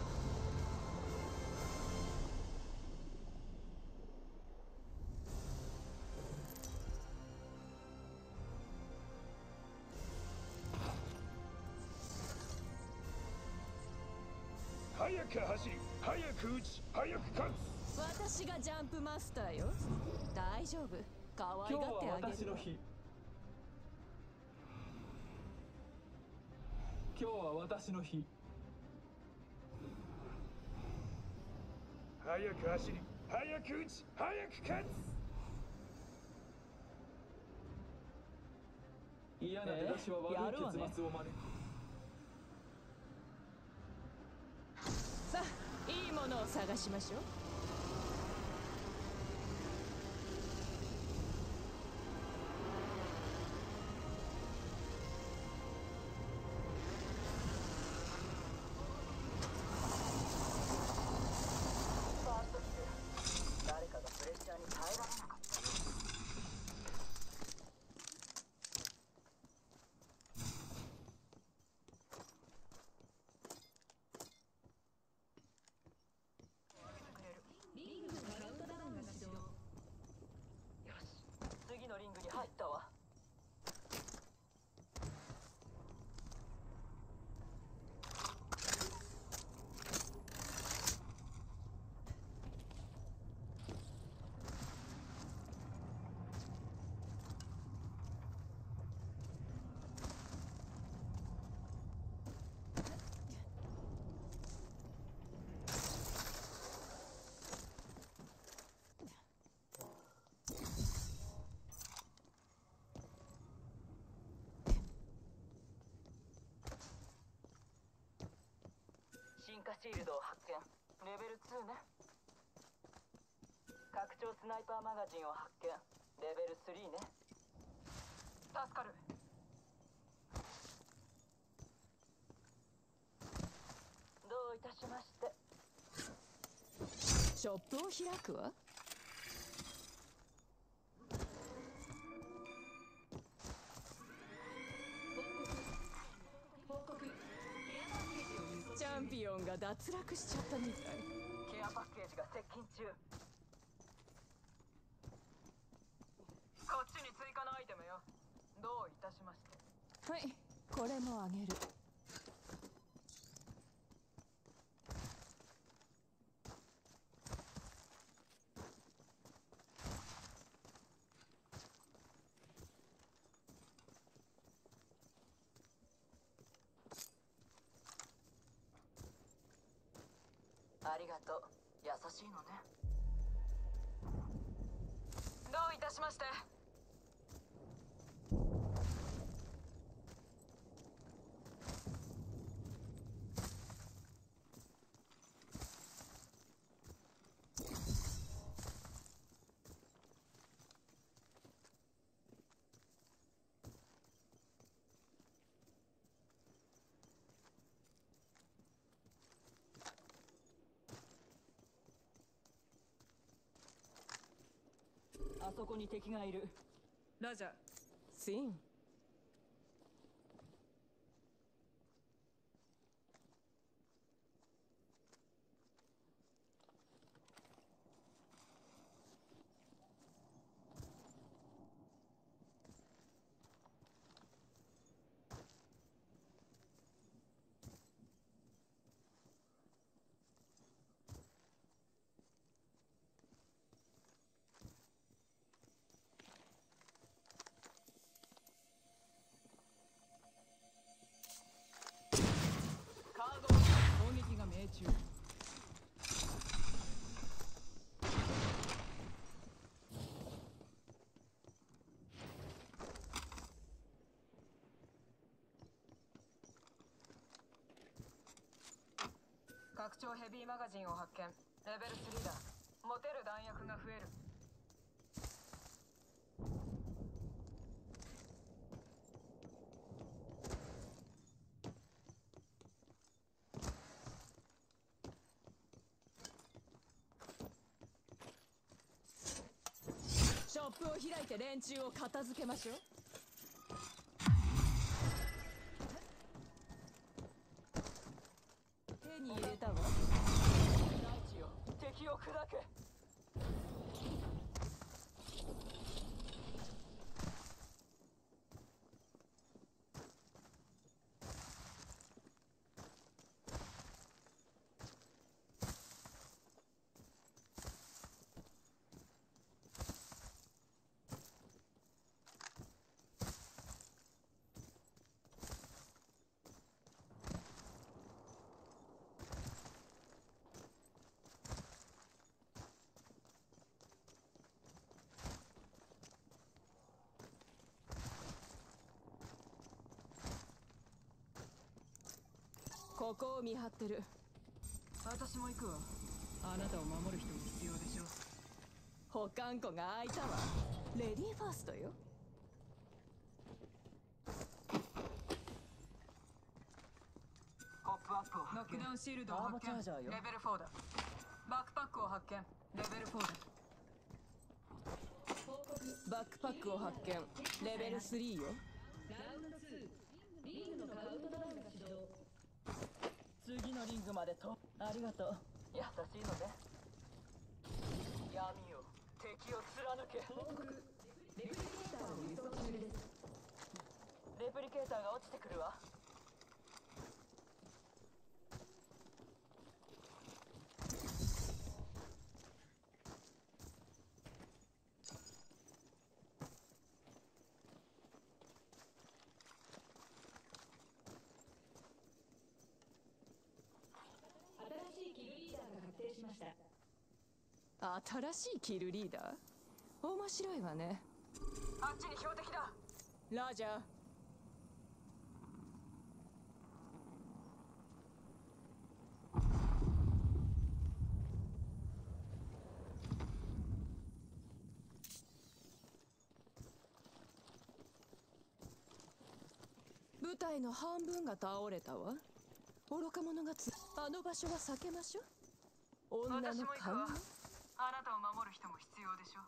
早く走り早く撃ち早く勝つ。私がジャンプマスターよ。大丈夫。可愛がってはあげる。私の日今日は私の日。早く走り早く撃ち早く勝つ。嫌な出だしは悪い結末を招くさあいいものを探しましょう。進化シールドを発見。レベル2ね。拡張スナイパーマガジンを発見。レベル3ね。助かる。どういたしまして。ショップを開くわ。脱落しちゃったみたい。ケアパッケージが接近中。こっちに追加のアイテムよ。どういたしまして。はいこれもあげるがとう優しいのね。どういたしまして。あそこに敵がいる。ラジャー。シンカード攻撃が命中拡張ヘビーマガジンを発見。レベル3だ。持てる弾薬が増える。ショップを開いて連中を片付けましょう手に入れたわ大地よ敵を砕けここを見張ってる。私も行くわ。あなたを守る人も必要でしょ保管庫が開いたわ。レディーファーストよ。ポップアップをノック発見ダウンシールドを発見。レベル4だ。バックパックを発見。レベル4だ。バックパックを発見。レベル3よ次のリングまでと。ありがとう。優しいのね。闇よ敵を貫け。レプリケーターが落ちてくるわ新しいキルリーダー？面白いわね。あっちに標的だ。ラジャー。部隊の半分が倒れたわ。愚か者がつあの場所は避けましょう。女の勘？人も必要でしょ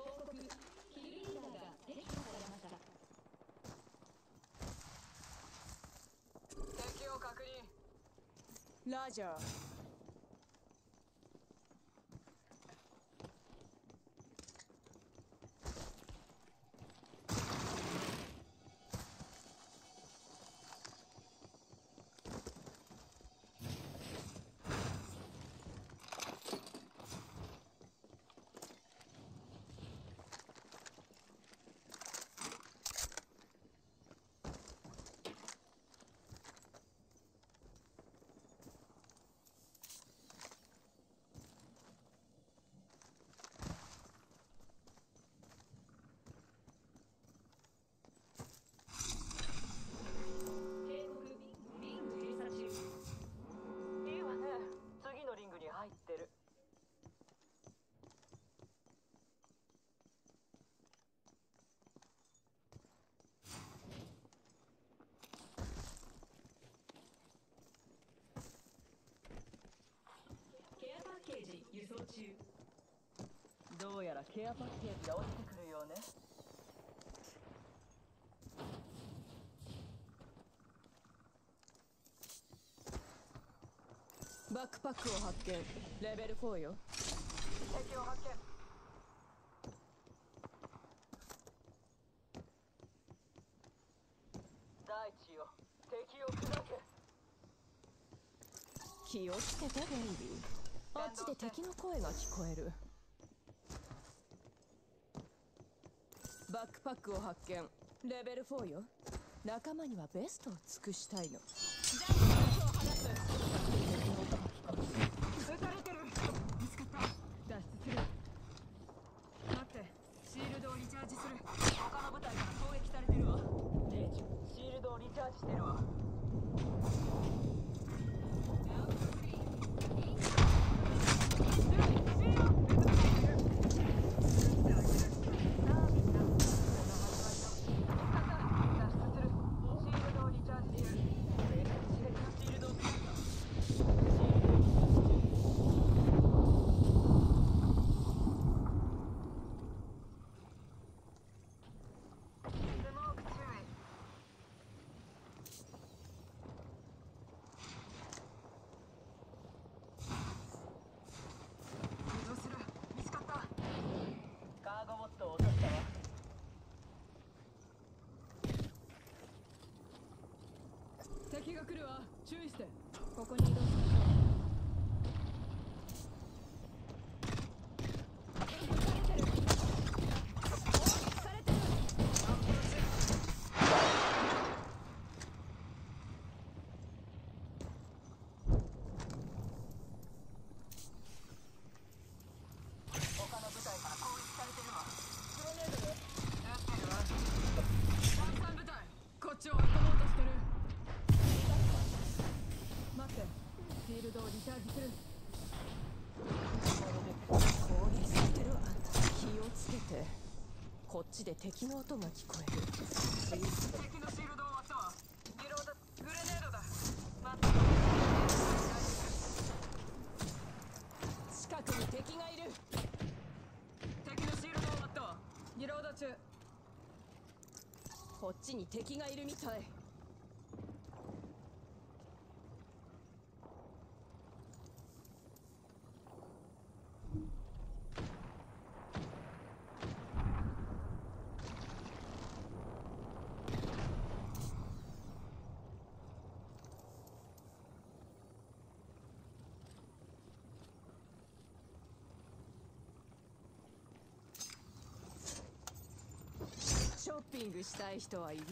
報告キルリーダーが撃破されました敵を確認ラジャー警告リング閉鎖中いいわね次のリングに入ってるケアパッケージ輸送中どうやらケアパッケージが落ちてくるようね。バックパックを発見。レベル4よ。敵を発見。大地よ敵を砕け。気をつけてベイビっちで敵の声が聞こえる。バックパックを発見。レベル4よ。仲間にはベストを尽くしたいの。撃たれてる見つかった脱出する待ってシールドをリチャージする他の部隊から攻撃されてるわ兵長シールドをリチャージしてるわ脱出するシールドをリチャージするシールドを使ったスモーク注意移動する見つかったカーゴボットを落としたわ敵が来るわ。注意して。ここに移動しましょ他の部隊から攻撃されてるわやってるわ三三部隊こっちを追い込もうとしてる待ってフィールドをリチャージするう攻撃されてるわ気をつけてこっちで敵の音が聞こえる敵のシールドを割ったわ。リロードグレネードだ。待って。近くに敵がいる。敵のシールドを割ったわリロード中こっちに敵がいるみたい。したい人はいる？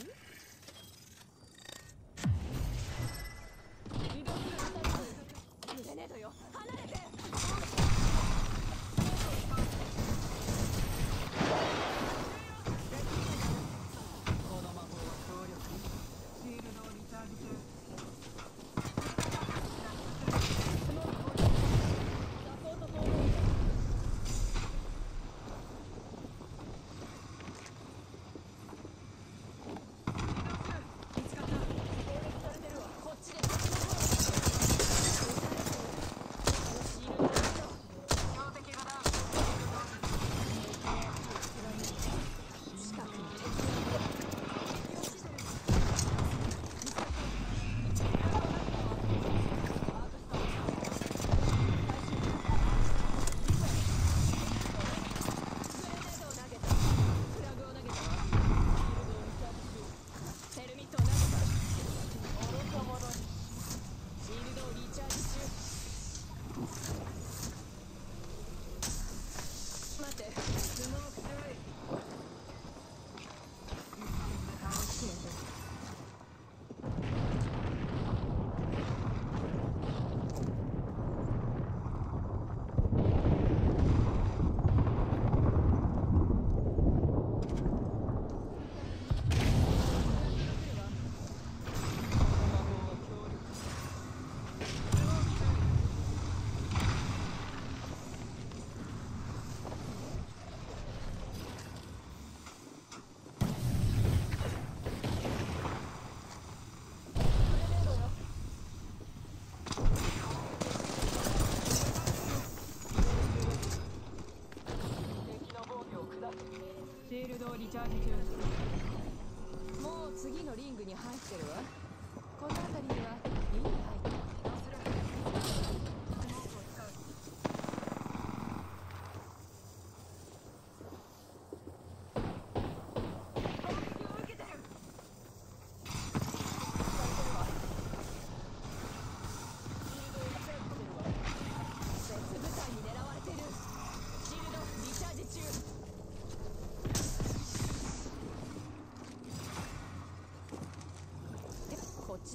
比较就是。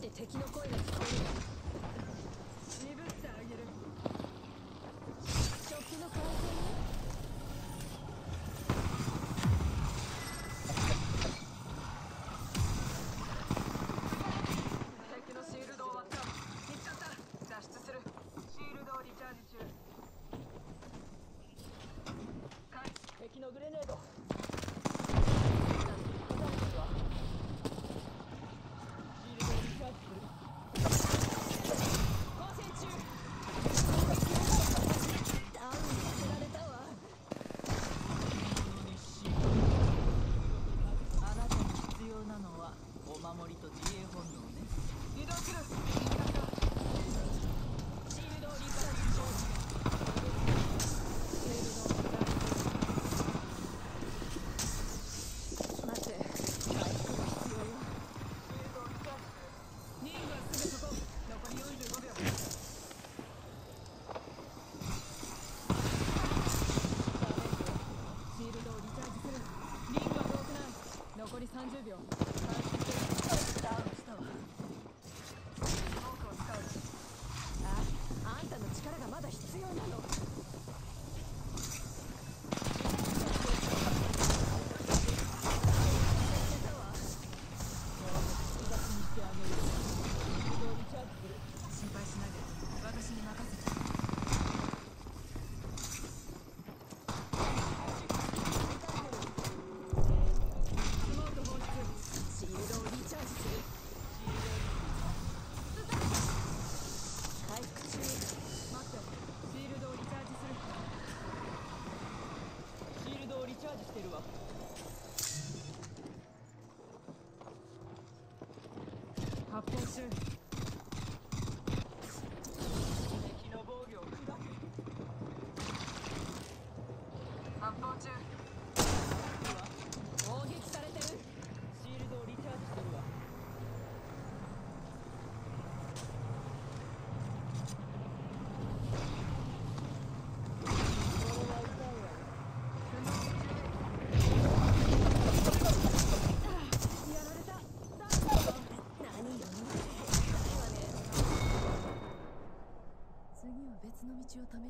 で敵の声が聞こえる。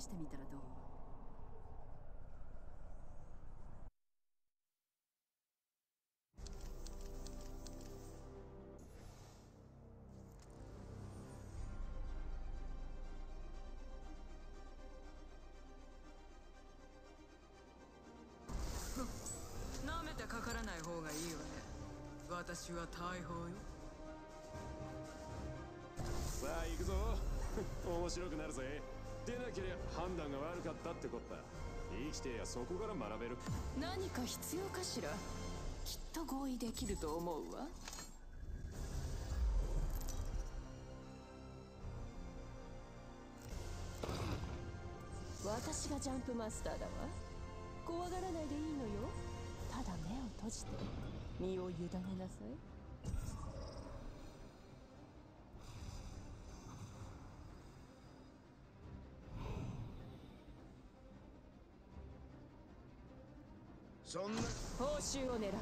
してみたらどう？なめてかからない方がいいわね。私は大砲よ。さあ行くぞ。面白くなるぜ。出なけりゃ判断が悪かったってこった生きてやそこから学べる。何か必要かしら？きっと合意できると思うわ。私がジャンプマスターだわ。怖がらないでいいのよ。ただ目を閉じて身を委ねなさい。そんな。報酬を狙って。あ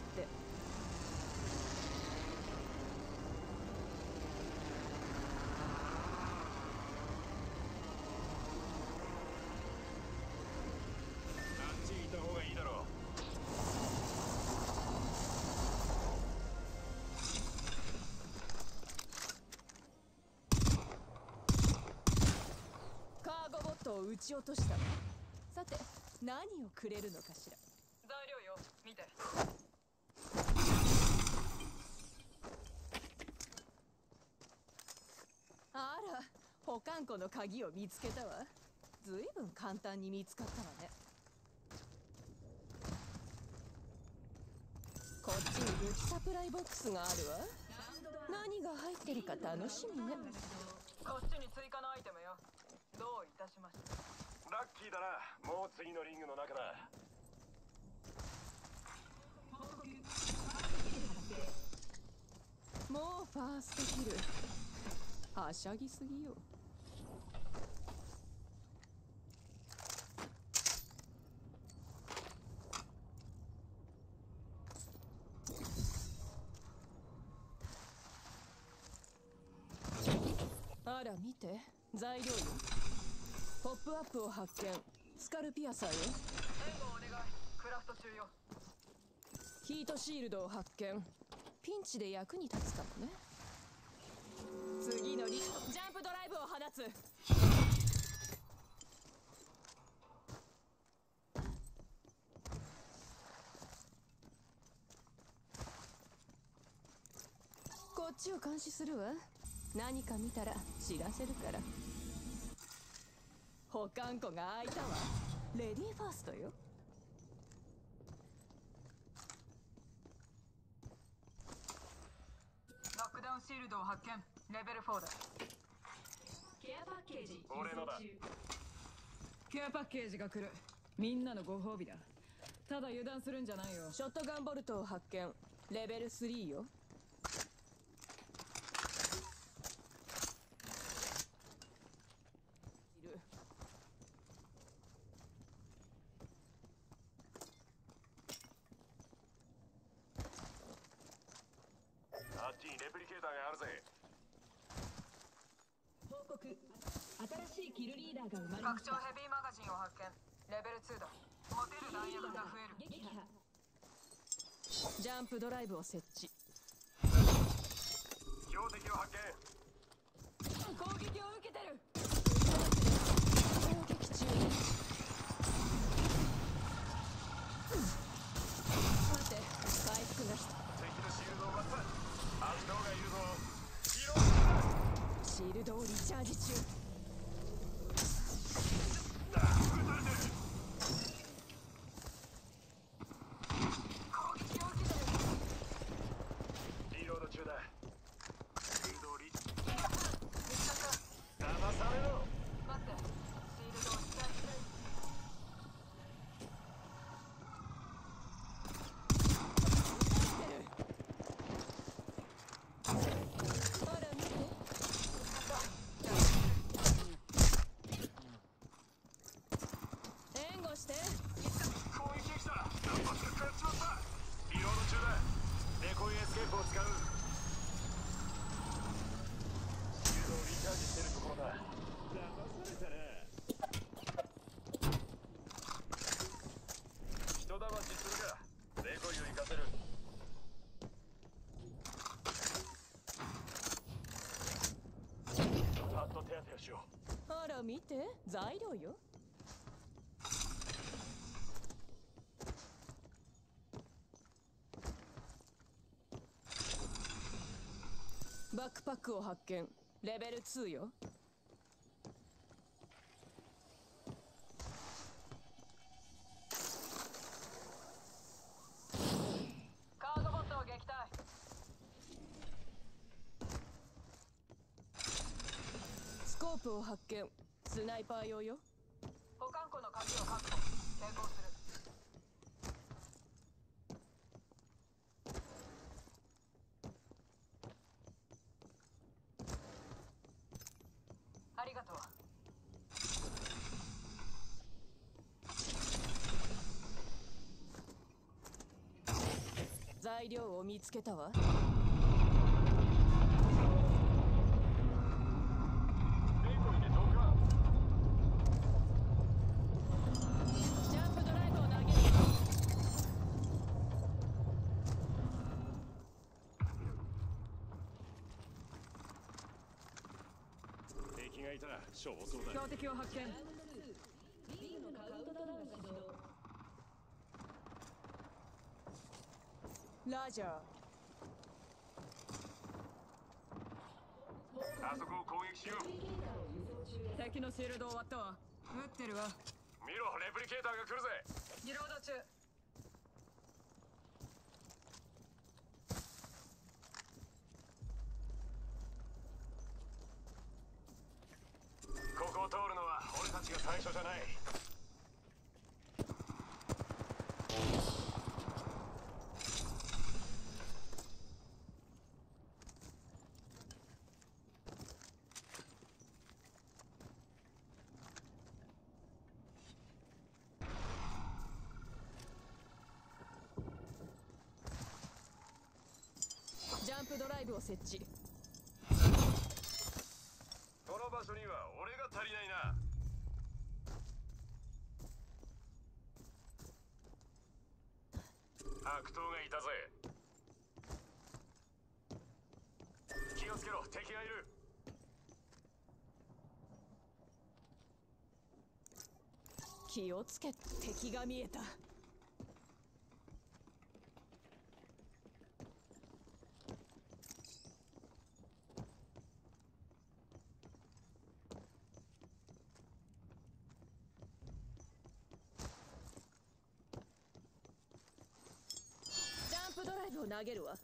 っち行った方がいいだろう。カーゴボットを撃ち落としたわさて何をくれるのかしら材料よ見てあら保管庫の鍵を見つけたわ。ずいぶん簡単に見つかったわね。こっちに武器サプライボックスがあるわ。何が入ってるか楽しみね。こっちに追加のアイテムよ。どういたしましたラッキーだな。もう次のリングの中だ。もうファーストキル。はしゃぎすぎよあら見て材料よ。ポップアップを発見。スカルピアサーよ。援護お願い。クラフト中よ。ヒートシールドを発見。ピンチで役に立つかもね。次のリジャンプドライブを放つ。こっちを監視するわ。何か見たら知らせるから保管庫が開いたわ。レディーファーストよ。ノックダウンシールドを発見。レベル4だ。ケアパッケージ俺のだケアパッケージが来る。みんなのご褒美だ。ただ油断するんじゃないよ。ショットガンボルトを発見。レベル3よいるあっちにレプリケーターがあるぜ報告新しいキルリーダーが生まれました拡張ヘビーマガジンを発見レベル2だ持てる弾薬が増える撃破ジャンプドライブを設置。標的を発見攻撃を受けてる。攻撃中。待て回復が必敵のシールドを割ったあっちの方がいるぞ。ヒーロー。シールドをリチャージ中見て。材料よ。バックパックを発見。レベル2よ。スナイパー用よ。保管庫の鍵を確保。成功する。ありがとう。材料を見つけたわデコイでどかジャンプドライブを投げる敵がいたら消防だ標的を発見ラジャーあそこを攻撃しよう敵のシールド終わったわ。撃ってるわ。見ろレプリケーターが来るぜ。リロード中ここを通るのは俺たちが最初じゃないジャンプドライブを設置。この場所には俺が足りないな。悪党がいたぜ。気をつけろ敵がいる。気をつけ敵が見えたジャンプド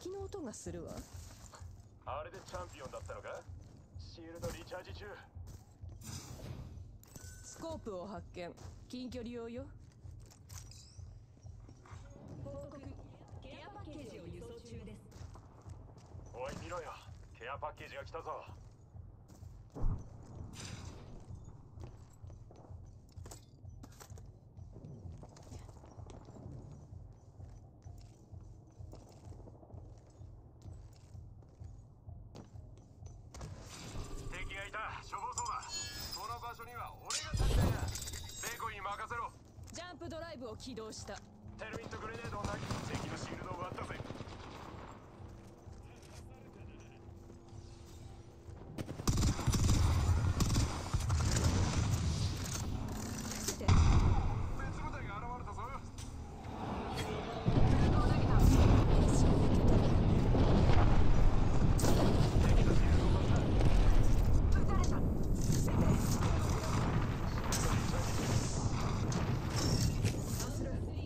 敵の音がするわ。あれでチャンピオンだったのか？シールドリチャージ中。スコープを発見。近距離用よ。報告。ケアパッケージを輸送中です。おい見ろよ。ケアパッケージが来たぞを起動したテルミットグレネードを投げ敵のシールドを割ったぜして別部隊が現れたぞ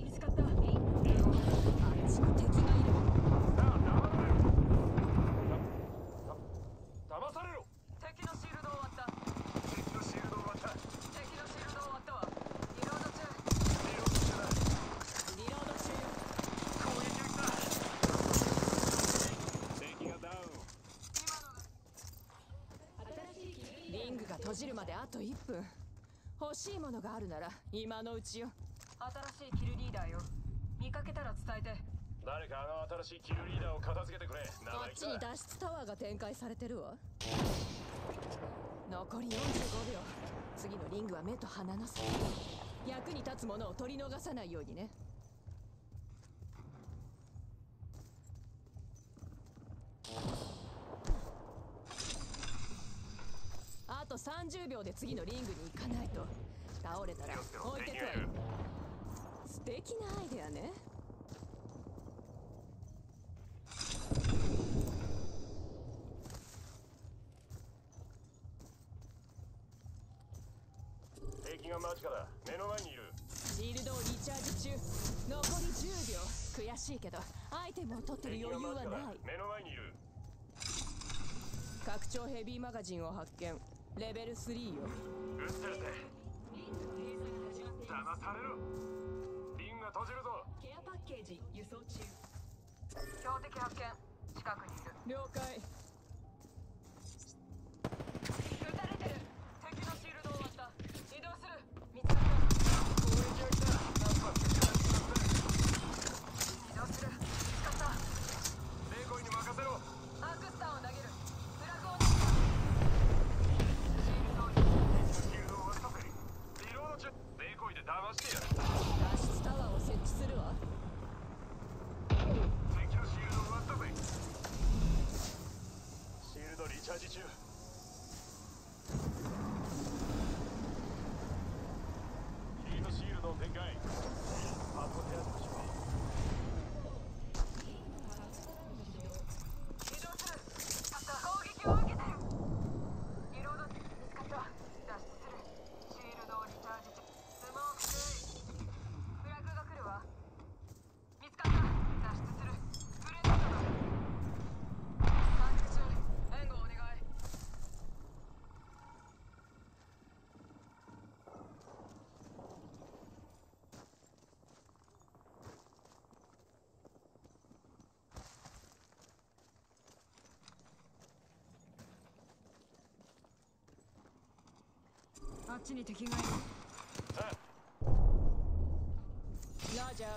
見つかったあっちに敵がいるなあ黙れよだ騙されろ敵のシールド終わった敵のシールドを割った敵のシールド終わったわリロード中リロード中だリロード中攻撃が来た敵がダウン新しいキルリングが閉じるまであと1分。欲しいものがあるなら今のうちよ。新しいキルリーダーよ。見かけたら伝えて。誰かあの新しいキルリーダーを片付けてくれ。あっちに脱出タワーが展開されてるわ。残り45秒。次のリングは目と鼻の先。役に立つものを取り逃さないようにねあと30秒で次のリングに行かないと。倒れたら置いてくわよ素敵なアイデアね。敵が間近だ目の前にいる。シールドをリチャージ中。残り10秒。悔しいけどアイテムを取ってる敵余裕はない。目の前にいる。拡張ヘビーマガジンを発見レベル3よ。撃ってるぜ。騙されろ。リングが閉じるぞ。ケアパッケージ輸送中。標的発見。近くにいる。了解コイで騙してやる脱出タワーを設置するわ敵のシールドを割ったぜシールドリチャージ中ヒートシールドを展開パッと手当てをしろ移動する見つかった攻撃を受けてるリロード見つかった脱出するシールドをリチャージスモーク注意フラグが来るわ見つかった脱出するグレネードだ完中援護お願いあっちに敵がいる。ラジャー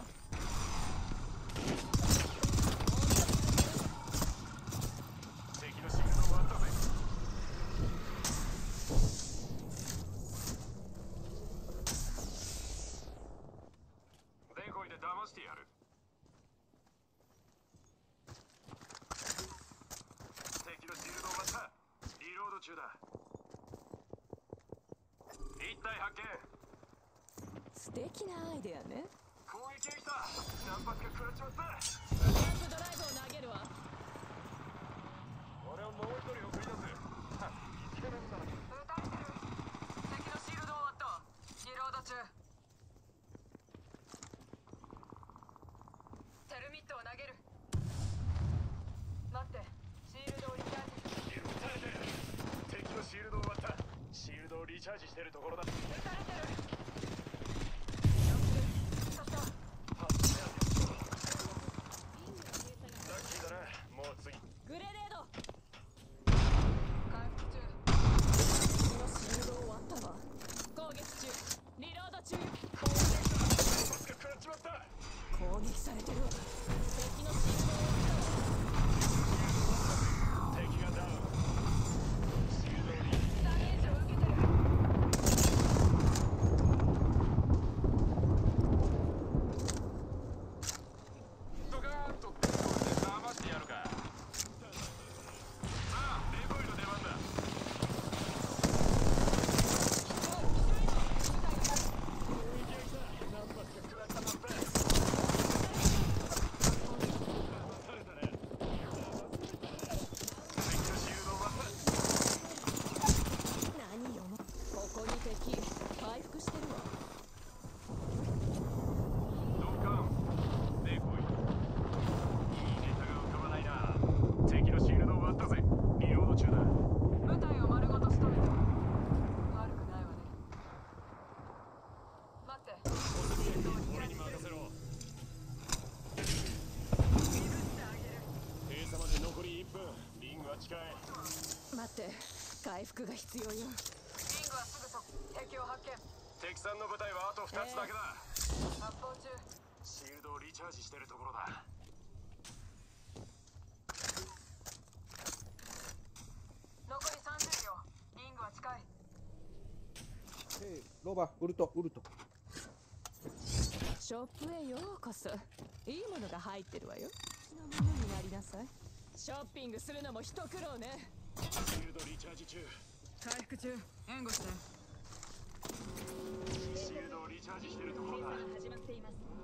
敵のシールドを割ったぜデコイで騙してやる敵のシールドを割ったリロード中だ一体発見素敵なアイデアね。攻撃が来た。何発か食らっちまった。ドライブを投げるわ俺はもう一人送り出すはイケメンだな撃たれてる敵のシールドを割ったリロード中テルミットを投げる待ってシールドをリチャージ撃たれてる敵のシールドを割ったシールドをリチャージしてるところだ撃たれてる移動する見つかったラッキーだなもう次グレネード回復中敵のシールドを割ったわ攻撃中リロード中攻撃が来た何発か食らっちまった攻撃されてるわ敵のシールドを割ったわ敵がダウンシールドをリダメージを受けてるドカーンとデコイで騙してやるかさあデコイの出番だ何発か食らっちまった騙されたね敵のシールドを割った何よここに敵回復してるわドカンデコイいいネタが浮かばないな敵のシールドを割ったぜリロード中だ舞台を丸ごと仕留めた悪くないわね待って俺に任せろ身ぶってあげる閉鎖まで残り1分リングは近い待って回復が必要よ。リングはすぐそこ。敵を発見。敵さんの部隊はあと2つだけだ。発砲中。シールドをリチャージしてるところだ。残り30秒。リングは近い。えロバウルトウルト。ショップへようこそ。いいものが入ってるわよ。のものになりなさい。ショッピングするのも一苦労ねドリチャージ中。回復中。援護してシールドをリチャージしてるところだ。始まっています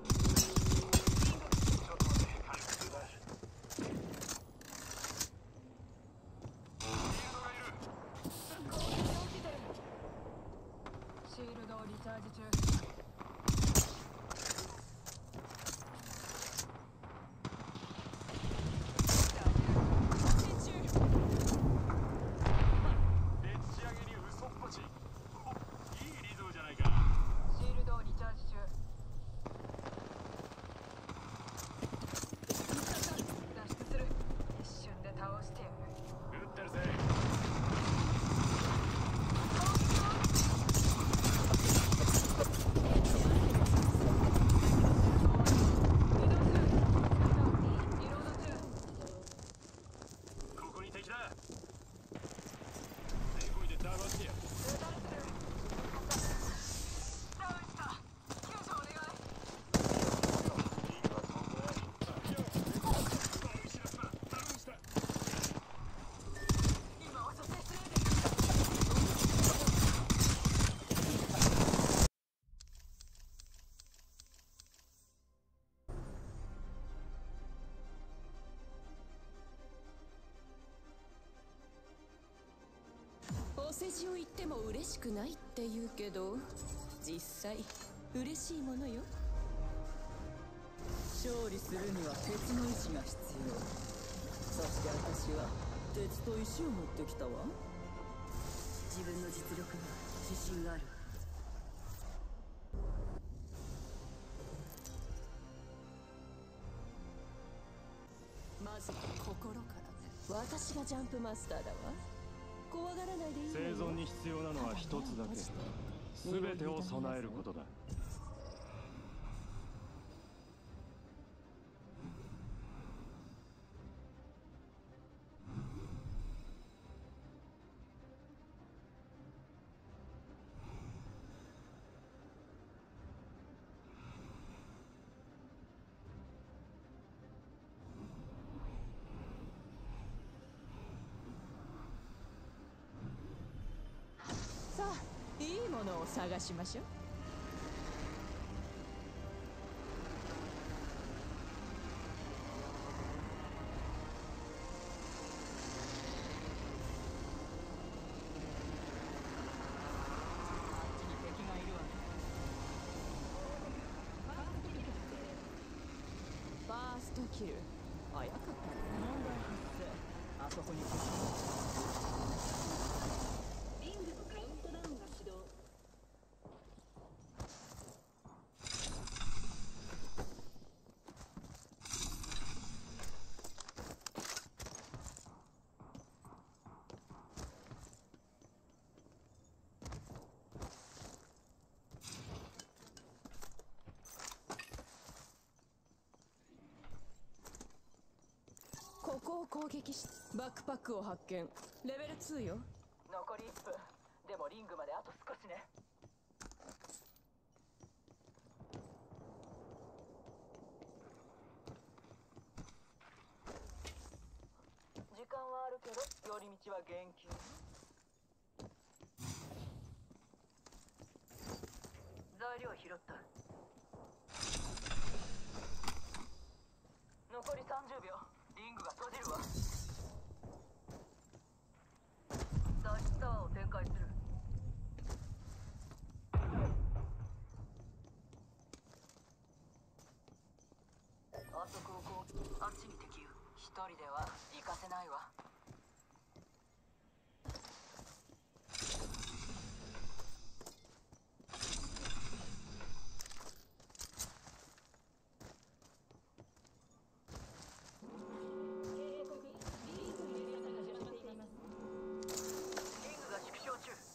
世辞を言っても嬉しくないって言うけど実際嬉しいものよ。勝利するには鉄の石が必要。そして私は鉄と石を持ってきたわ。自分の実力には自信がある。まずは心から。私がジャンプマスターだわ。生よ。存に必要なのは一つだけ。全てを備えることださあいいものを探しましょう。敵がいるわファーストキル早かったね問題発生あそこに敵がリングのカウントダウンが始動ここを攻撃しバックパックを発見。レベル2よ。残り1分。でもリングまであと少しね。時間はあるけど寄り道は厳禁材料拾った残り30秒リングが閉じるわ脱出タワーを展開するあそこをこうあっちに敵一人では行かせないわリングが縮小中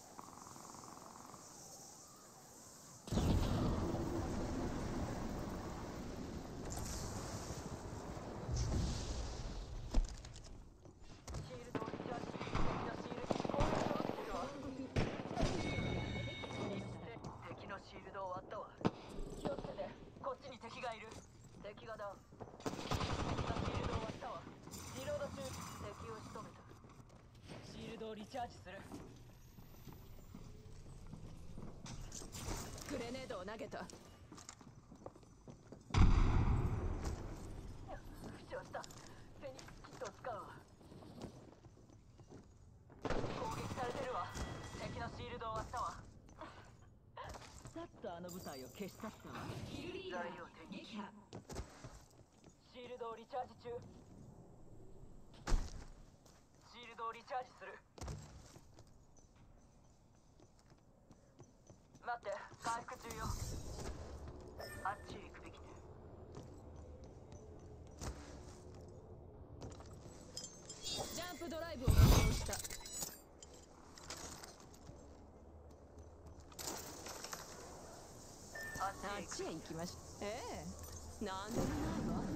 わったわ気をつけてこっちに敵がいる敵がダウン敵がシールドを割ったわリロード中敵を仕留めたシールドをリチャージする。グレネードを投げた負傷したフェニックスキットを使うわ攻撃されてるわ敵のシールドを割ったわさっとあの部隊を消し去ったわキルリーダ材料ー手に撃破シールドをリチャージ中シールドをリチャージする待って回復中よあっちへ行くべきねジャンプドライブを発動したあっちへ行きましええ。何でもないわ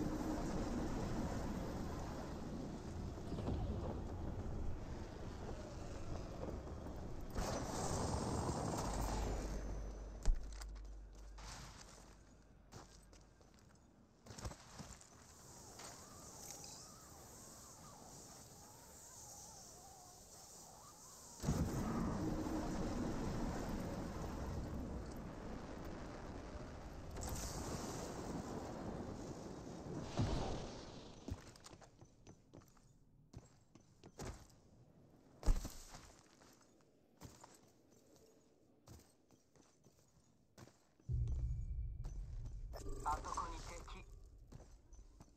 あそこに敵。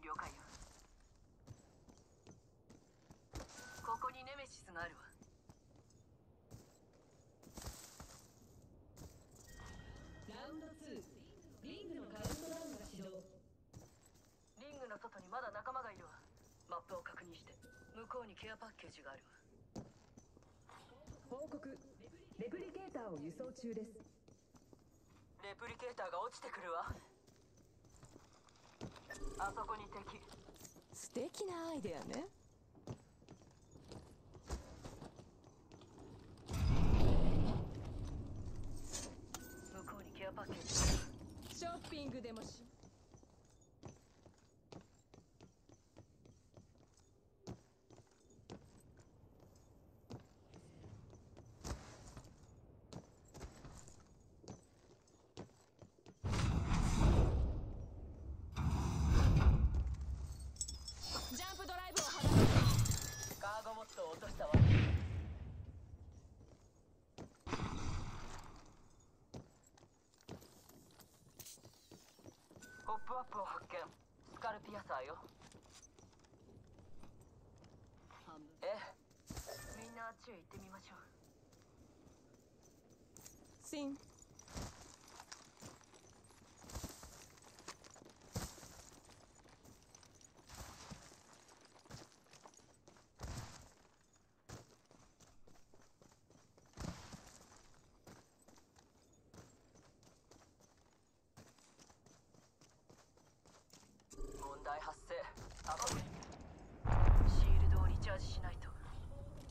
了解よ。ここにネメシスがあるわ。ラウンド2リングのカウントダウンが始動。リングの外にまだ仲間がいるわ。マップを確認して。向こうにケアパッケージがあるわ。報告。レプリケーターを輸送中です。レプリケーターが落ちてくるわあそこに敵。素敵なアイデアね向こうにケアパッケージがあるショッピングでもしジャンプドライブを放つカーゴモットを落としたわ。ポップアップを発見。スカルピアサーよ。ええみんなあっちへ行ってみましょう。シ題発生。あそこにシールドをリチャージしないと。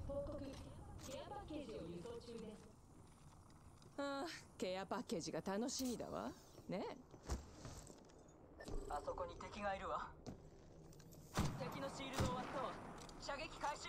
報告ケアパッケージを輸送中です。ああケアパッケージが楽しみだわ。ね。えあそこに敵がいるわ。敵のシールドを割ったわ射撃開始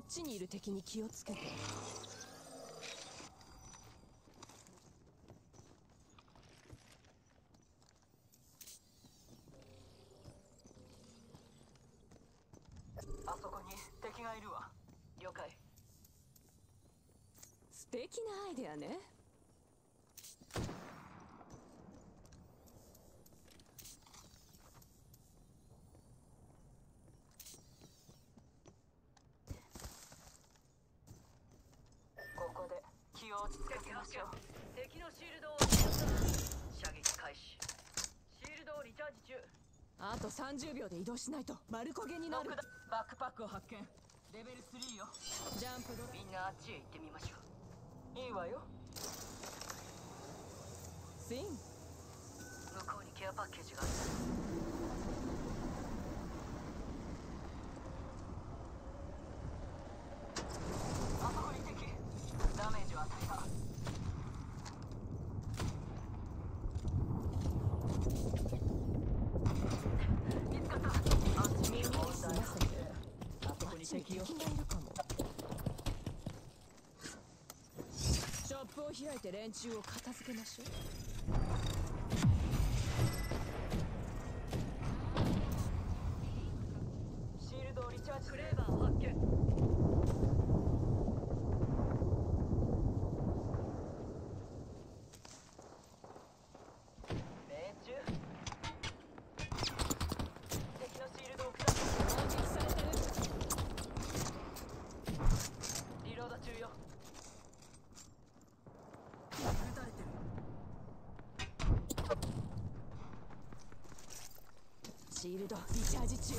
こっちにいる敵に気をつけて。30秒で移動しないと丸焦げになる。バックパックを発見。レベル3よ。ジャンプみんなあっちへ行ってみましょう。いいわよ。スイン向こうにケアパッケージがある。開いて連中を片付けましょう。一日都离家之久。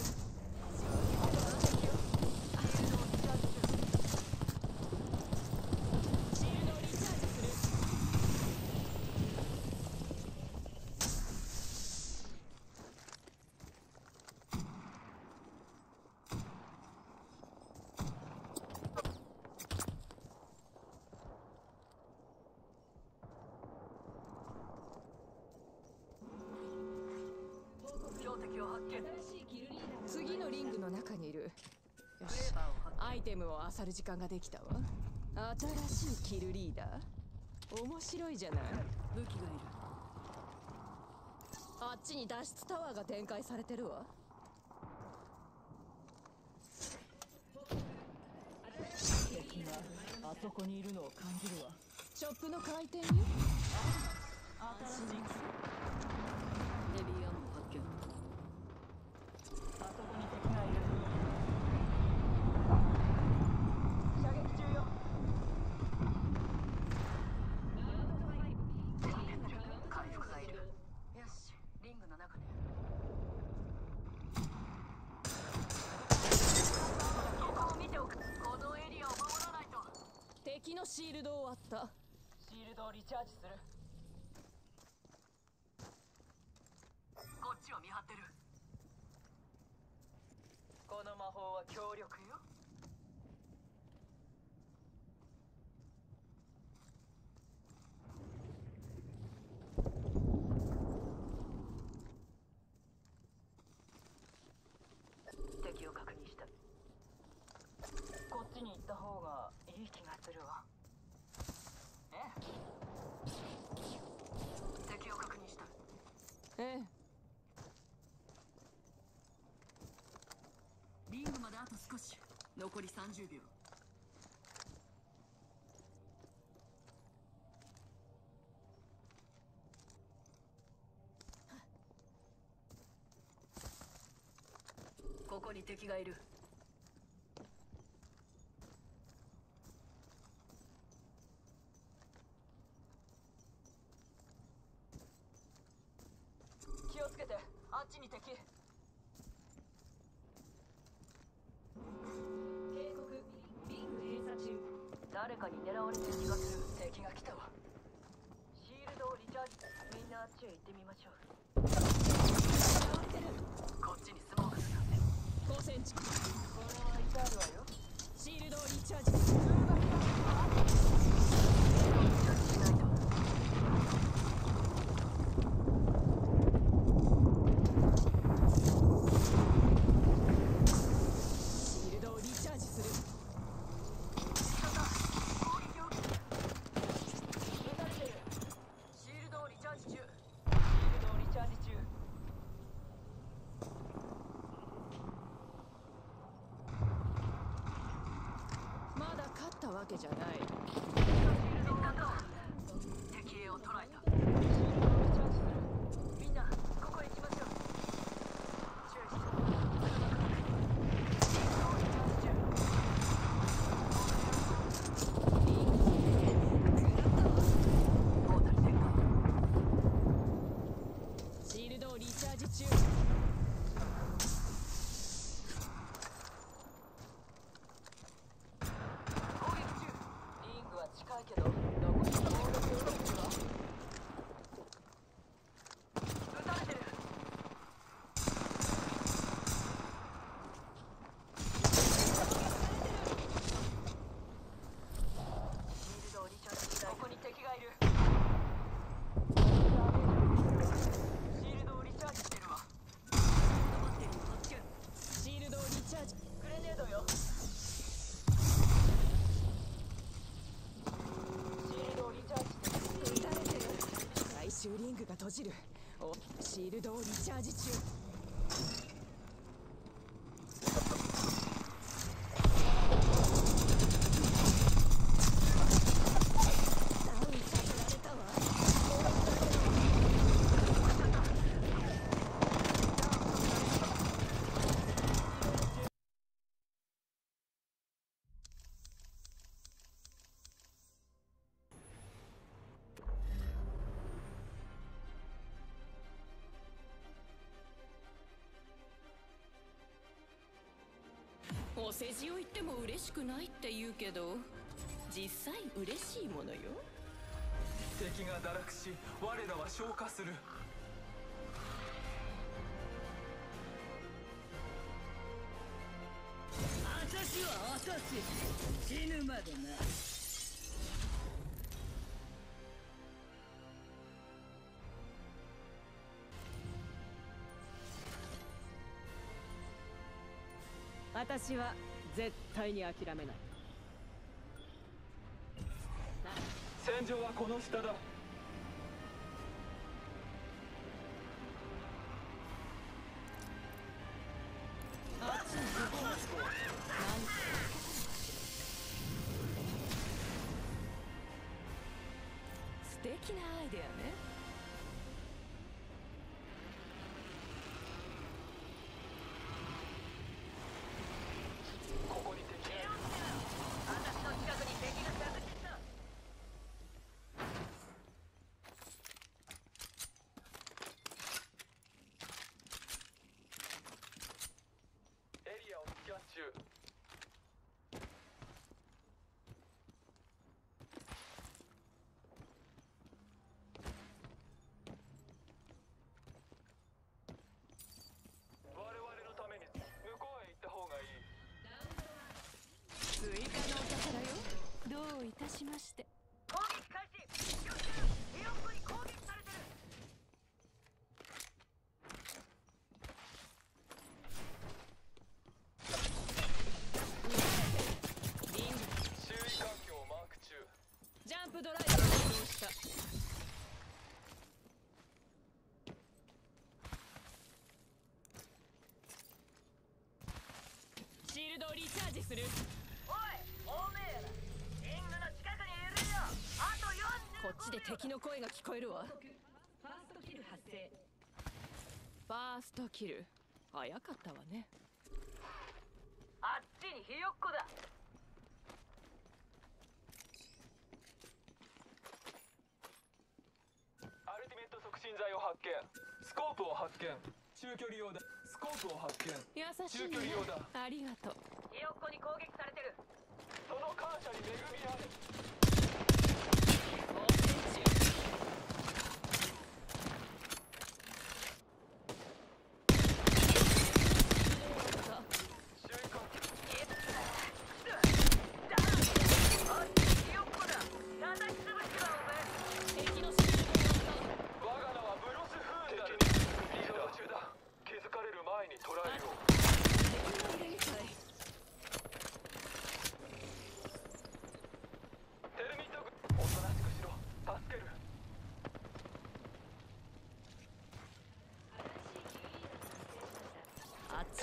イテムを漁る時間ができたわ。新しいキルリーダー？面白いじゃない。武器がいる。あっちに脱出タワーが展開されてるわ。敵があそこにいるのを感じるわ。ショップの回転よ新しい。リチャージする。こっちを見張ってる。この魔法は強力。ここに敵がいる。わけじゃない。敵兵を捕らえた。みーチーシールドをリチャージ中。世辞を言っても嬉しくないって言うけど実際嬉しいものよ。敵が堕落し我らは消化する。私は私。死ぬまでな。私は絶対に諦めない。戦場はこの下だ。しまして。攻撃開始環境マーク中。ジャンプドライブを起動した。敵の声が聞こえるわ。ファーストキル発生。ファーストキル。早かったわね。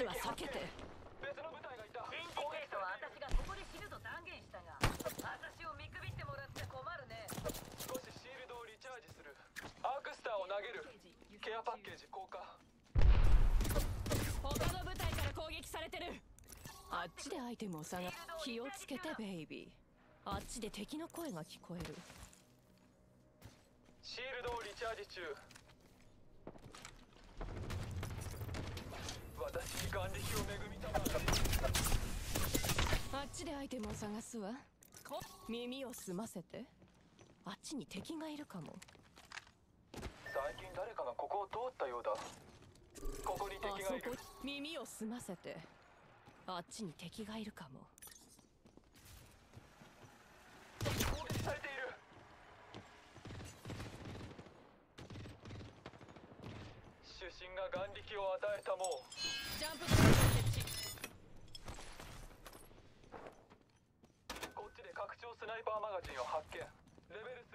は避けて。別の部隊がいた。連携トは私がここで死ぬと断言したが私を見くびってもらって困るね少しシールドをリチャージするアークスターを投げるケアパッケージ効果他の部隊から攻撃されてるあっちでアイテムを探気をつけてベイビーあっちで敵の声が聞こえるシールドをリチャージ中私に眼力を恵みたまあっちでアイテムを探すわ。こ耳を澄ませて。あっちに敵がいるかも。最近誰かがここを通ったようだ。ここに敵がいる。耳を澄ませて。あっちに敵がいるかも。攻撃されている神が眼力を与えたもう。ジャンプドライブを設置こっちで拡張スナイパーマガジンを発見。レベル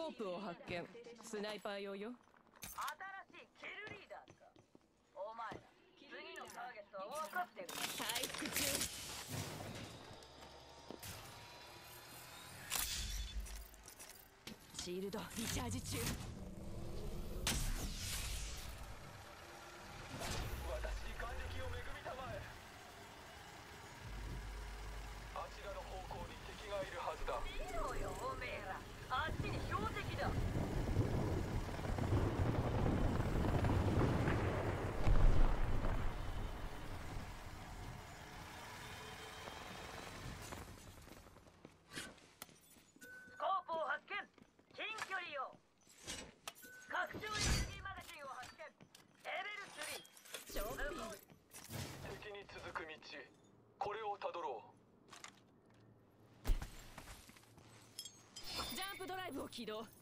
コープを発見。スナイパー用よ。新しいキルリーダーか。お前ら次のターゲットは分かってる回復中。シールドリチャージ中私に眼力を恵みたまえあちらの方向に敵がいるはずだ見ろよおめえらあっちに標的だスコープを発見近距離を拡張 SG マガジンを発見レベル3ショッピング敵に続く道これをたどろうジャンプドライブを起動。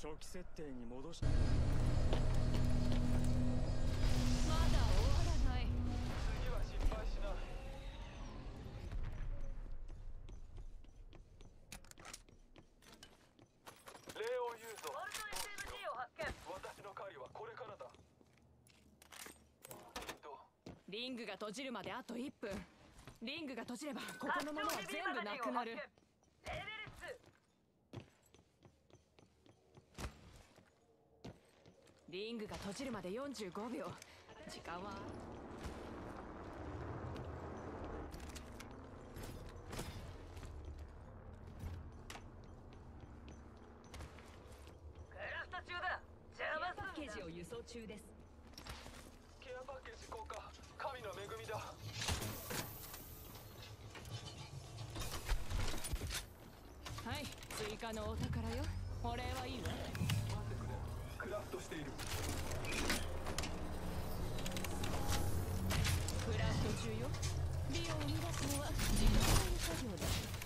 初期設定に戻しまだ終わらない。次は失敗しない。礼を言うぞ。ボルト SMG を発見。私の狩りはこれからだ。リングが閉じるまであと1分。リングが閉じればここのものは全部なくなるレベル2リングが閉じるまで45秒。時間は。クラフト中だ。邪魔パッするんだケージを輸送中です。ケアパッケージ効果神の恵みだ。はい。追加のお宝よ。お礼はいいわッとフラット中よ。美を生み出すのは人体の作業だ。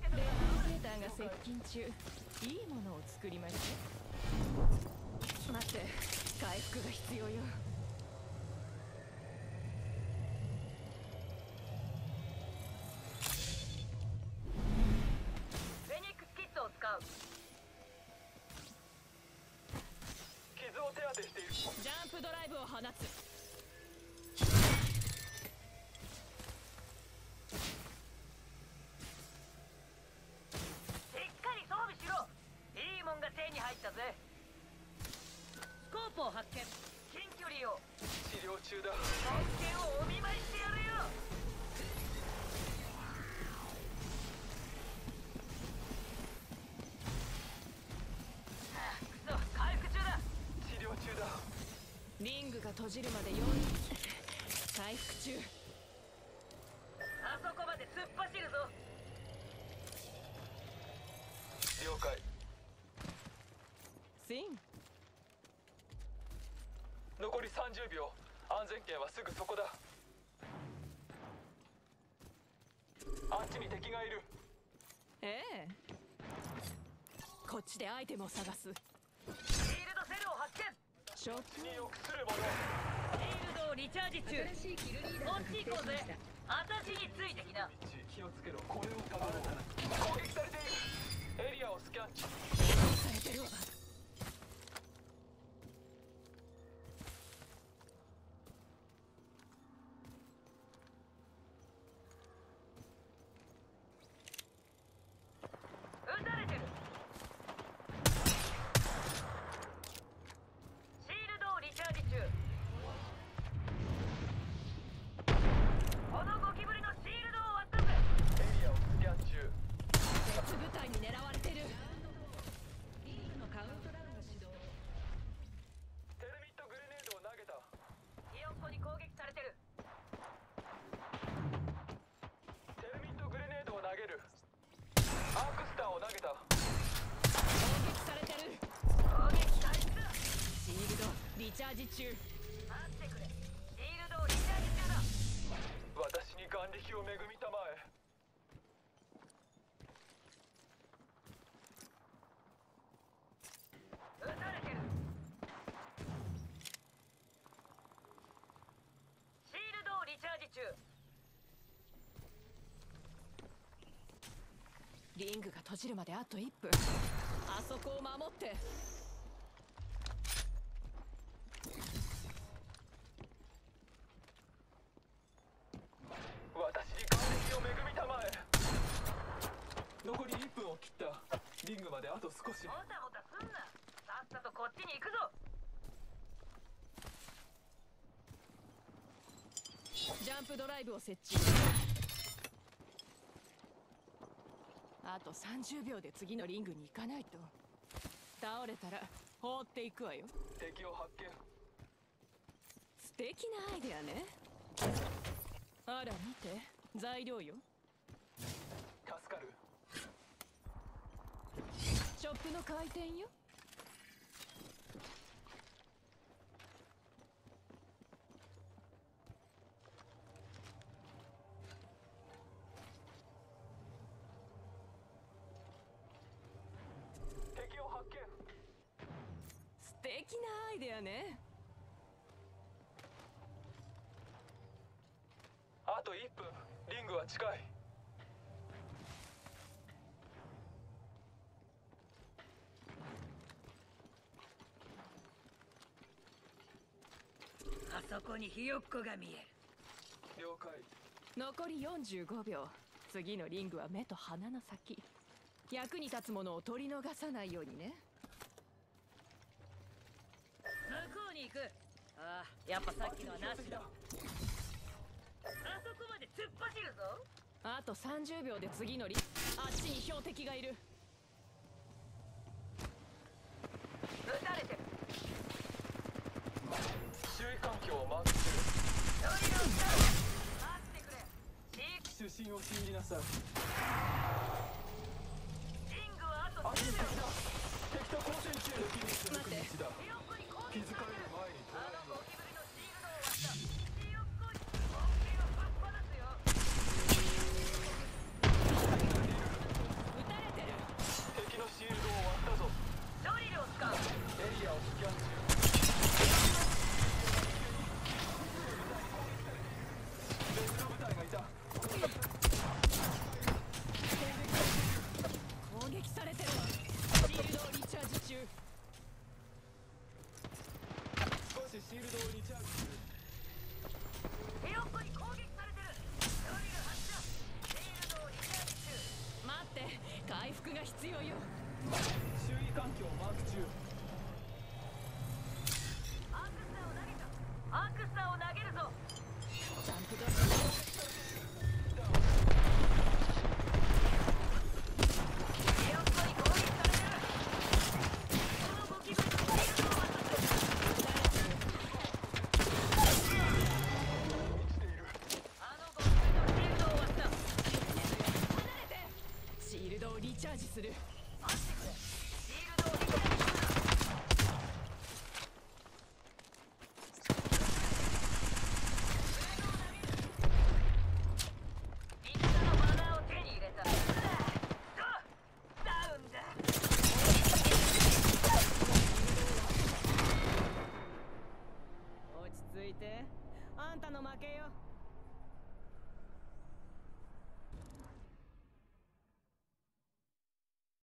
けとレけアリゲーターが接近中。いいものを作りました。待って回復が必要よスコープを発見。近距離を。治療中だ30秒。安全圏はすぐそこだ。あっちに敵がいる。ええ。こっちでアイテムを探す。シールドセルを発見。ショッ死に臆する者シールドをリチャージ中。新しいキルリーダこっち行こうぜ。私についてきな。気をつけろ。これをかまれたら攻撃されている。エリアをスキャン中されてるわ撃たれてるシールドをリチャージ中このゴキブリのシールドを割ったぜエリアをスキャン中別部隊に狙われてるリーグのカウントダウンが始動テルミットグレネードを投げたひよっこに攻撃されてるテルミットグレネードを投げるアークスターを投げた攻撃されてる攻撃開始だシールドリチャージ中。待ってくれ。シールドをリチャージ中だ私に眼力を恵みたまえ。撃たれてる。シールドをリチャージ中。リングが閉じるまであと1分あそこを守って私に眼力を恵みたまえ残り1分を切ったリングまであと少しもたもたすんなさっさとこっちに行くぞジを設置あと30秒で次のリングに行かないと。倒れたら放っていくわよ。敵を発見。素敵なアイデアね。あら見て。材料よ。助かる。ショップの開店よ敵を発見素敵なアイデアねあと1分リングは近いあそこにひよっこが見える。了解。残り45秒。次のリングは目と鼻の先。役に立つものを取り逃さないようにね。向こうに行く。ああやっぱさっきのはなしだ。あそこまで突っ走るぞ。あと30秒で次のリあっちに標的がいる撃たれてる周囲環境をマークすドリルをした待ってくれシーる出身を信じなさい。